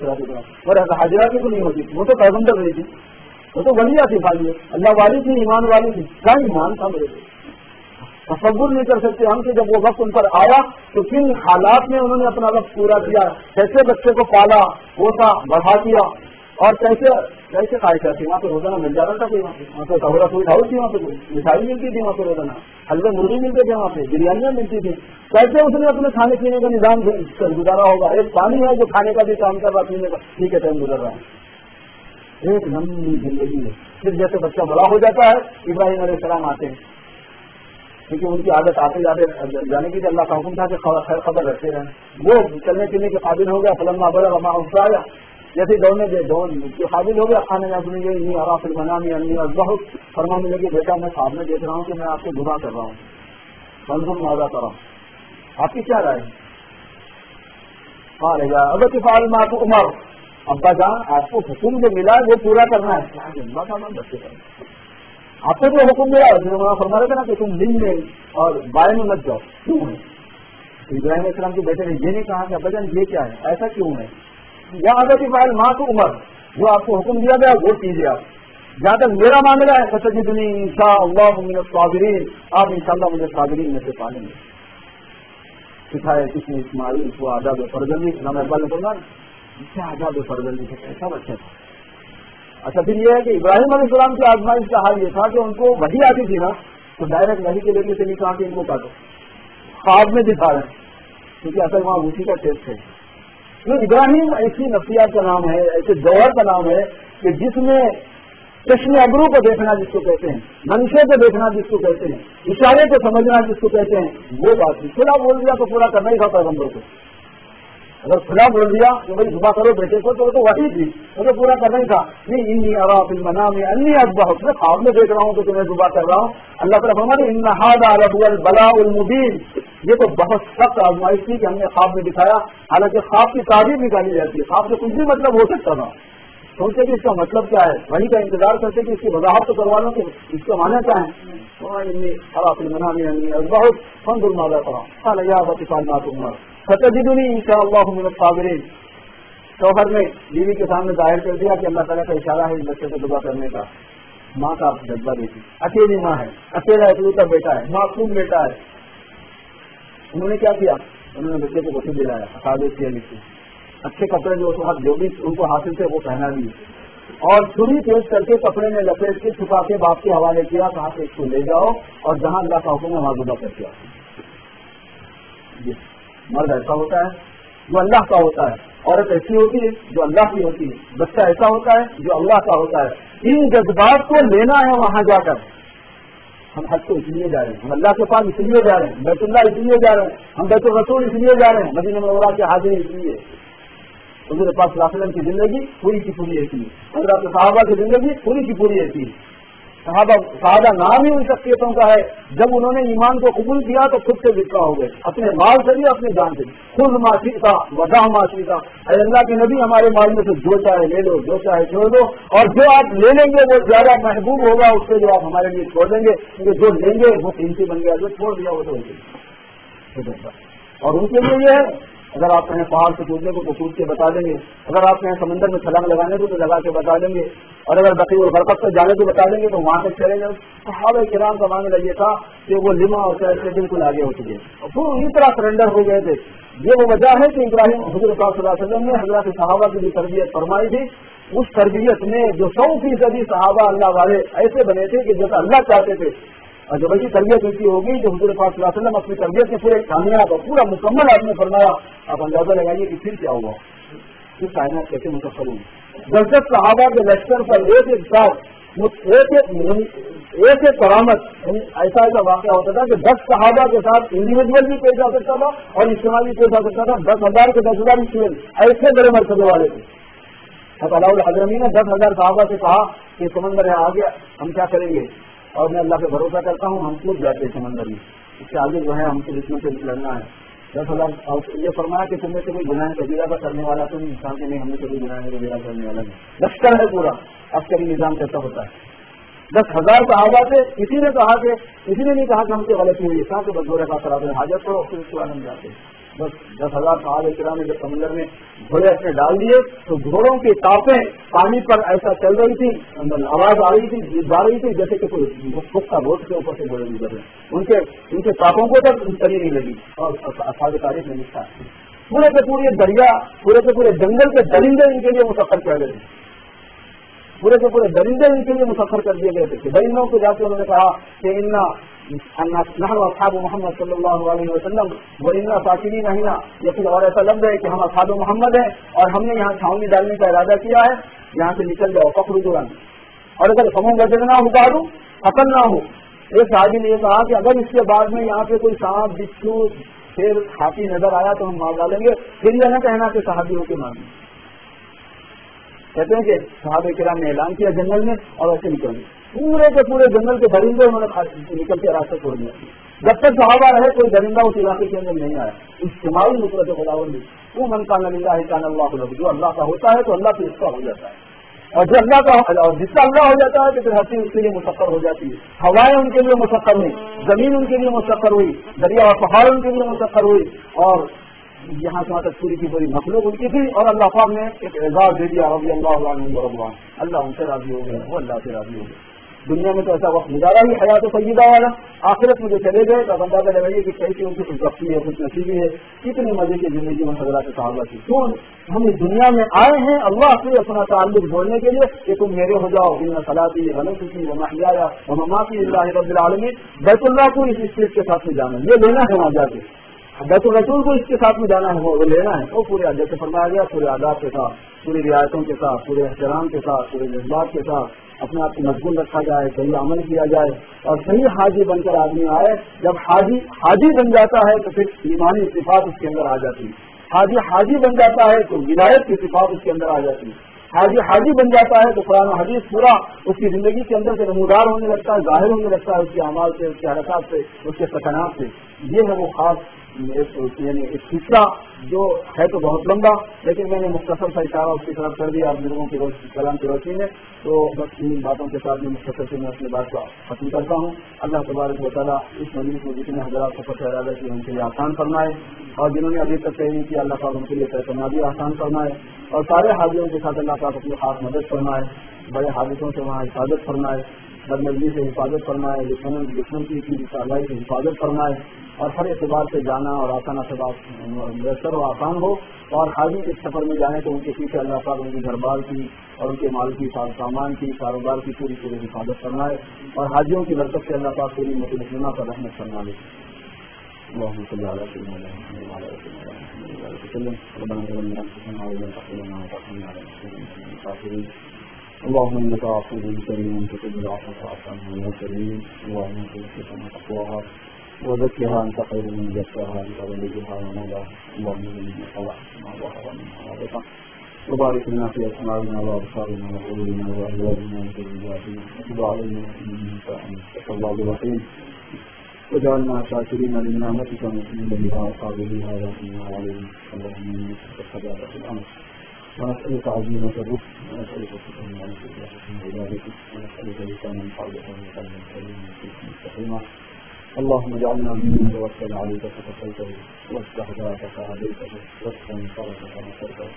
اور حاضرہ کی تو نہیں ہوتی، وہ تو پیغمبر رہی تھی۔ وہ تو ولیہ تھی۔ بھائی اللہ والی تھی، ایمان والی تھی۔ کیا ایمان تھا میرے تصور نہیں کر سکتے ہم کہ جب وہ وقت ان پر آیا تو کن حالات میں انہوں نے اپنا وقت پورا کیا؟ کیسے بچے کو پالا؟ پوسا بڑھا دیا۔ اور کیسے کیسے کھائے کرتی؟ وہاں پہ روزانہ مل جاتا تھا کوئی؟ وہاں پہ کبرا کوئی ہاؤس تھی وہاں پہ مٹھائی ملتی تھی وہاں پہ روزانہ۔ حلوے مرغی ملتے تھے وہاں پہ، بریانیاں ملتی تھی کیسے اس نے اپنے کھانے پینے کا نظام گزارا ہوگا؟ ایک پانی ہے جو کھانے کا بھی کام کر رہا پینے کا۔ ٹھیک ہے ٹائم گزر رہا ہے۔ ایک لمبی زندگی ہے۔ پھر جیسے بچہ بڑا ہو جاتا ہے، ابراہیم علیہ السلام آتے ہیں۔ کیونکہ ان کی عادت آتے جاتے جانے کی، اللہ کا حکم تھا کہ خیر خبر رکھتے رہے وہ چلنے پلنے کے قابل ہو گیا فلم بڑا رما آیا جیسے دوڑنے دے دوڑ کے قابل ہو گیا کھانے میں اپنی یہ آرا پھر بنا نہیں بہت فرما ملے گی بیٹا میں خواب میں دیکھ رہا ہوں کہ میں آپ کو گھبا کر رہا ہوں۔ منظم مادہ کر رہا ہوں۔ آپ کی کیا رائے؟ ہاں رہے گا اگر کفال میں آپ کو عمر۔ ابا جان، آپ کو حکم جو ملا وہ پورا کرنا ہے۔ بچے کرنا آپ کو جو حکم ملا فرما رہے تھے نا کہ تم دن میں اور بائیں میں مت جاؤ، کیوں ہے؟ ابراہیم السلام کے بیٹے نے یہ نہیں کہا کہ ابا جان یہ کیا ہے؟ ایسا کیوں ہے؟ یا حضرت فائل ماں تو عمر۔ جو آپ کو حکم دیا گیا، وہ کیجیے آپ جہاں تک میرا معاملہ ہے سچ جتنی انشاء اللہ صابرین آپ ان شاء اللہ مجھے صابرین میں سے پالیں گے۔ سکھائے کس نے اسماعیل کو آزاد فرزندی نام اقبال نے بولا کیا آزاد فرزندی سے کیسا بچہ تھا؟ اچھا پھر یہ ہے کہ ابراہیم علیہ السلام کی آزمائش کا حال یہ تھا کہ ان کو وہی آتی تھی نا، تو ڈائریکٹ وہی کے لیے سے نہیں کہا کہ ان کو کاٹو خواب میں دکھا رہے ہیں۔ کیونکہ اصل وہاں اسی کا ٹیسٹ ہے۔ ابراہیم ایسی نفسیات کا نام ہے، ایسے جوہر کا نام ہے کہ جس میں چشم ابرو کو دیکھنا جس کو کہتے ہیں، منشے کو دیکھنا جس کو کہتے ہیں، اشارے کو سمجھنا جس کو کہتے ہیں، وہ بات تھی کھلا بول دیا تو پورا کرنا ہی تھا پیغمبر کو۔ اگر کھلا بول دیا کہ بھائی صبح کرو بیٹے کو، تو وہ تو وہی تھی۔ مجھے پورا کرنا ہی تھا۔ نہیں، انی ارا فلم نام انی ابا میں خواب میں دیکھ رہا ہوں تو تمہیں صبح کر رہا ہوں۔ اللہ تعالیٰ ہمارے انہاد البلا المبین۔ یہ تو بہت سخت آزمائش تھی کہ ہم نے خواب میں دکھایا، حالانکہ خواب کی تعبیر نکالی جاتی ہے۔ خواب سے کچھ بھی مطلب ہو سکتا تھا۔ سوچے کہ اس کا مطلب کیا ہے؟ وہیں کا انتظار کرتے کہ اس کی وضاحت تو کروا لوں کہ اس کا مانا کیا ہے۔ بہت فن درمادا کرا فتدنی ان شاء اللہ صابرین شوہر نے بیوی کے سامنے ظاہر کر دیا کہ اللہ تعالیٰ کا اشارہ ہے اس بچے کو دبا کرنے کا۔ ماں کا جذبہ دیتی اکیلی ماں ہے۔ اکیلا اکلوتا بیٹا ہے۔ معصوم بیٹا ہے۔ انہوں نے کیا کیا؟ انہوں نے بچے کو وسیع دلایا حفاظت کیا لکھی اچھے کپڑے جو جو بھی ان کو حاصل تھے، وہ پہنا دیے اور چھری پیش کر کے کپڑے میں لپیٹ کے چھپا کے باپ کے حوالے کیا، کہا کہ اس کو لے جاؤ اور جہاں اللہ کا حکم ہے، وہاں گدا کر کے جی، مرد ایسا ہوتا ہے، جو اللہ کا ہوتا ہے۔ عورت ایسی ہوتی ہے، جو اللہ کی ہوتی ہے۔ بچہ ایسا ہوتا ہے، جو اللہ کا ہوتا ہے۔ ان جذبات کو لینا ہے وہاں جا کر۔ ہم حج کو اس لیے جا رہے ہیں، ہم اللہ کے پاس اس لیے جا رہے ہیں، بیت اللہ اس لیے جا رہے ہیں، ہم بیت الرسول اس لیے جا رہے ہیں، مدینہ مورا کے حاضر اس لیے۔ حضور پاس راسلم کی زندگی پوری کی پوری ایسی ہے حضرت صحابہ کی زندگی پوری کی پوری ایسی ہے صحابہ نام ہی ان شخصیتوں کا ہے۔ جب انہوں نے ایمان کو قبول کیا تو خود سے وکرا ہو گئے۔ اپنے مال سے بھی اپنے جان سے بھی۔ خود معاشی کا وضاح معاشی کا اللہ کے نبی، ہمارے مال میں سے جو چاہے لے لو، جو چاہے چھوڑ دو۔ اور جو آپ لے لیں گے، وہ زیادہ محبوب ہوگا۔ اس سے جو آپ ہمارے لیے چھوڑ دیں گے۔ کیونکہ جو لیں گے، وہ قیمتی بن گیا، جو چھوڑ دیا، وہ تو اور ان کے لیے یہ ہے اگر آپ کہیں پہاڑ سے کودنے کو تو کود کے بتا دیں گے، اگر آپ کہیں سمندر میں چھلانگ لگانے کو تو لگا کے بتا دیں گے، اور اگر بقی اور برکت سے جانے کو بتا دیں گے تو وہاں تک چلے گئے صحابہ کرام کا مانگنا یہ تھا کہ وہ لما اور سے بالکل آگے ہو چکے۔ اور پھر اسی طرح سرنڈر ہو گئے تھے۔ یہ وہ وجہ ہے کہ ابراہیم حضرت صلی اللہ علیہ وسلم نے حضرت صحابہ کی جو تربیت فرمائی تھی۔ اس تربیت میں جو سو فیصدی صحابہ اللہ والے ایسے بنے تھے کہ جیسا اللہ چاہتے تھے۔ اور جب ایسی تربیت ایسی ہوگی، جو حضور پاک صلی اللہ علیہ وسلم اپنی تربیت میں پورے کامیاب اور پورا مکمل آپ نے فرمایا، آپ اندازہ لگائیے کہ پھر کیا ہوا؟ پھر کائنات کیسے متفر ہوئی؟ دس دس صحابہ کے لشکر پر ایک ایک ساتھ مطلب یعنی ایک ایک کرامت یعنی ایسا ایسا واقعہ ہوتا تھا کہ دس صحابہ کے ساتھ انڈیویجل بھی پیش آ سکتا تھا اور اجتماعی بھی پیش آ سکتا تھا، دس ہزار کے دس ہزار اسٹوڈنٹ ایسے بڑے مرتبے والے تھے۔ اب الحضرمی نے دس ہزار صحابہ سے کہا کہ سمندر ہے، آگے ہم کیا کریں گے؟ اور میں اللہ پہ بھروسہ کرتا ہوں، ہم خود جاتے سمندر میں؟ اس سے آگے جو ہے، ہم کو جسم سے لڑنا ہے۔ دس ہزار یہ فرمایا کہ تم میں سے کوئی گناہ کبیرہ کا کرنے والا تم انسان کے نہیں، ہم نے کوئی گناہ کبیرہ کرنے والا نہیں۔ لشکر ہے پورا۔ عسکری نظام کیسا ہوتا ہے؟ دس ہزار کا آگا سے کسی نے کہا کہ کسی نے نہیں کہا کہ ہم سے غلطی ہوئی کہاں سے کا کرا حاجت کرو، پھر اس کے بعد ہم جاتے ہیں۔ بس دس ہزار صحابہ کرام نے جب سمندر میں گھوڑے اپنے ڈال دیے تو گھوڑوں کی تاپیں پانی پر ایسا چل رہی تھی آواز آ رہی تھی جا رہی تھی، جیسے کہ کوئی پختہ روڈ کے اوپر سے گھوڑے گزر رہے ان کے ان کے تاپوں کو تک کری نہیں لگی اور افاد تاریخ میں لکھا پورے کے پورے دریا، پورے کے پورے جنگل کے درندے ان کے لیے مسفر کر گئے۔ تھے پورے کے پورے درندے ان کے لیے مسفر کر دیے گئے تھے درندوں کو جا کے انہوں نے کہا کہ ان اصحاب محمد صلی اللہ علیہ وسلم ورنہ فاطمی نہیں یا پھر اور ایسا لفظ ہے کہ ہم اصحاب محمد ہیں اور ہم نے یہاں چھاؤنی ڈالنے کا ارادہ کیا ہے۔ یہاں سے نکل جاؤ، فخر دوران۔ اور اگر سمو گجر نہ اتاروں فصل نہ ہو ایک صحابی نے یہ کہا کہ اگر اس کے بعد میں یہاں پہ کوئی سانپ بچھو، پھر ہاتھی نظر آیا تو ہم مار ڈالیں گے۔ پھر یہ نہ کہنا کہ صحابی ہو کے ماریں کہتے ہیں کہ صحابہ کرام نے اعلان کیا جنگل میں اور ایسے نکل گئے پورے کے پورے جنگل کے درندے انہوں نے نکل کے راستہ چھوڑ دیا. جب تک صحابہ رہے کوئی درندہ اس علاقے کے اندر نہیں آیا. اجتماعی نصرت خداون وہ من کا نلّہ ہے کان اللہ کو جو اللہ کا ہوتا ہے تو اللہ پھر اس کا ہو جاتا ہے. اور جو اللہ کا اور جس کا اللہ ہو جاتا ہے تو پھر ہر چیز اس کے لیے مسفر ہو جاتی ہے. ہوائیں ان کے لیے مسفر ہوئی زمین ان کے لیے مسفر ہوئی. دریا اور پہاڑ ان کے لیے مسفر ہوئی اور یہاں سے تک پوری کی پوری مخلوق ان کی تھی اور اللہ پاک نے ایک اعزاز دے دیا، رضی اللہ عنہ اللہ ان سے راضی ہو گئے، وہ اللہ سے راضی ہو گئے۔ دنیا میں تو ایسا وقت گزارا ہی حیات سیدہ والا آخرت میں جو چلے گئے تو اندازہ لگائیے کہ کیسی ان کی کچھ وقتی ہے کچھ نصیبی ہے۔ کتنے مزے کی زندگی میں حضرات صحابہ کی۔ کیوں ہم اس دنیا میں آئے ہیں اللہ سے اپنا تعلق جوڑنے کے لیے کہ تم میرے ہو جاؤ۔ ان صلاحی غلط کی وہ محیا وہ اللہ رب العالمین۔ بیت اللہ کو اس چیز کے ساتھ میں جانا یہ لینا ہے وہاں جا کے۔ بیت الرسول کو اس کے ساتھ میں جانا ہے، وہ لینا ہے وہ پورے جیسے فرمایا گیا، پورے آداب کے ساتھ، پوری رعایتوں کے ساتھ، پورے احترام کے ساتھ، پورے جذبات کے ساتھ اپنے آپ کو مضبوط رکھا جائے، صحیح عمل کیا جائے اور صحیح حاجی بن کر آدمی آئے۔ جب حاجی حاجی بن جاتا ہے تو پھر ایمانی صفات اس کے اندر آ جاتی حاجی حاجی بن جاتا ہے تو ولایت کی صفات اس کے اندر آ جاتی حاجی حاجی بن جاتا ہے تو قرآن حدیث پورا اس کی زندگی کے اندر سے نمودار ہونے لگتا ہے، ظاہر ہونے لگتا ہے اس کے اعمال سے، اس کے حرکات سے، اس کے سکنات سے۔ یہ ہے وہ خاص یعنی ایک حصہ جو ہے تو بہت لمبا، لیکن میں نے مختصر سا اشارہ اس کی طرف کر دیا، آپ لوگوں کی کلام کی روشنی میں۔ تو بس ان باتوں کے ساتھ میں مختصر سے میں اپنی بات کو ختم کرتا ہوں۔ اللہ تبارک و تعالیٰ اس مجلس میں جتنے حضرات سفر سے ارادہ کی ان کے لیے آسان فرمائے۔ اور جنہوں نے ابھی تک نہیں کیا اللہ پاک ان کے لیے پیسہ آسان فرمائے۔ اور سارے حاضروں کے ساتھ اللہ پاک اپنی خاص مدد فرمائے۔ بڑے حادثوں سے وہاں حفاظت فرمائے۔ بدمزی سے حفاظت فرمائے۔ دشمن دشمن کی سے حفاظت فرمائے۔ اور ہر اعتبار سے جانا اور آسان اعتبار میسر و آسان ہو اور حاجی اس سفر میں جانے تو ان کے پیچھے اللہ پاک ان کی گھر بار کی اور ان کے مال کی سامان کی کاروبار کی پوری پوری حفاظت کرنا ہے اور حاجیوں کی برکت سے اللہ پاک پوری مسلمہ پر رحمت کرنا لے اللهم انك عفو كريم تحب العفو فاعف عنا يا كريم اللهم انك تقواها وزكها أنت خير من زكاها أنت وليها ومولاها. اللهم انك صلحت ما ظهر منها وبطن وبارك لنا في أسماعنا وأبصارنا وقلوبنا وأزواجنا وذرياتنا. وتب علينا إنك أنت التواب الرحيم. وجعلنا شاكرين لنعمتك ومسلمين بها وقابلين ولكن عليهم اللهم إنك في الأمر. ونسألك عزيمة الرشد ونسألك السكون على من عبادتك ونسألك لسانا صادقا وقلبا سليما مستقيما اللهم اجعلنا ممن توكل عليك فكفيته واستهداك فهديته واستنصرك فنصرته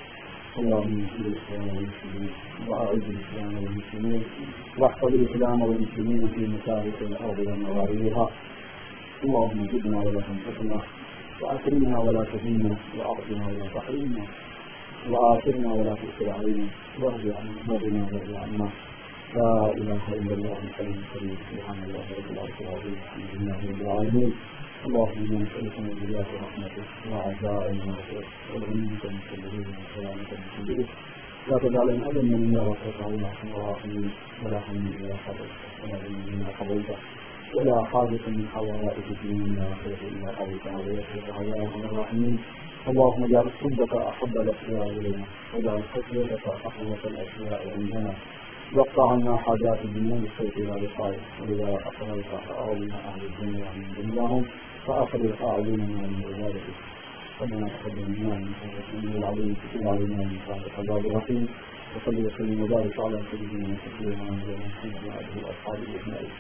اللهم انصر الاسلام والمسلمين وأعز الإسلام والمسلمين واحفظ الإسلام والمسلمين في مشارق الأرض ومغاربها. اللهم زدنا ولا تنقصنا وأكرمنا ولا تهنا وأعطنا ولا تحرمنا وآثرنا ولا تؤثر علينا وارض عنا وارضنا وارض عنا. لا إله إلا الله الحي الكريم سبحان الله رب العرش العظيم الحمد لله رب العالمين. اللهم نسألك بلاد رحمتك وعزائم مغفرتك والغنيمة من كل ذنب لا تجعل من أبدا من يا رب تعالى الراحمين ولا حمد إلا قضيت ولا ذنب إلا قضيته ولا حاجة من حوائج الدين ولا خير إلا قضيتها ويسرها يا أرحم الراحمين. اللهم اجعل حبك أحب الأشياء إلينا واجعل خشيتك احوط الأشياء عندنا. وقع عنا حاجات الدنيا بالصوت إلى لقائك وإذا أقررت أعظم أهل الدنيا من دنياهم فأفرق أعيننا من عبادك ربنا تقبل منا إنك العظيم تتوب علينا من أنت التواب الرحيم. وصلي وسلم وبارك على سيدنا محمد وعلى آله وأصحابه أجمعين.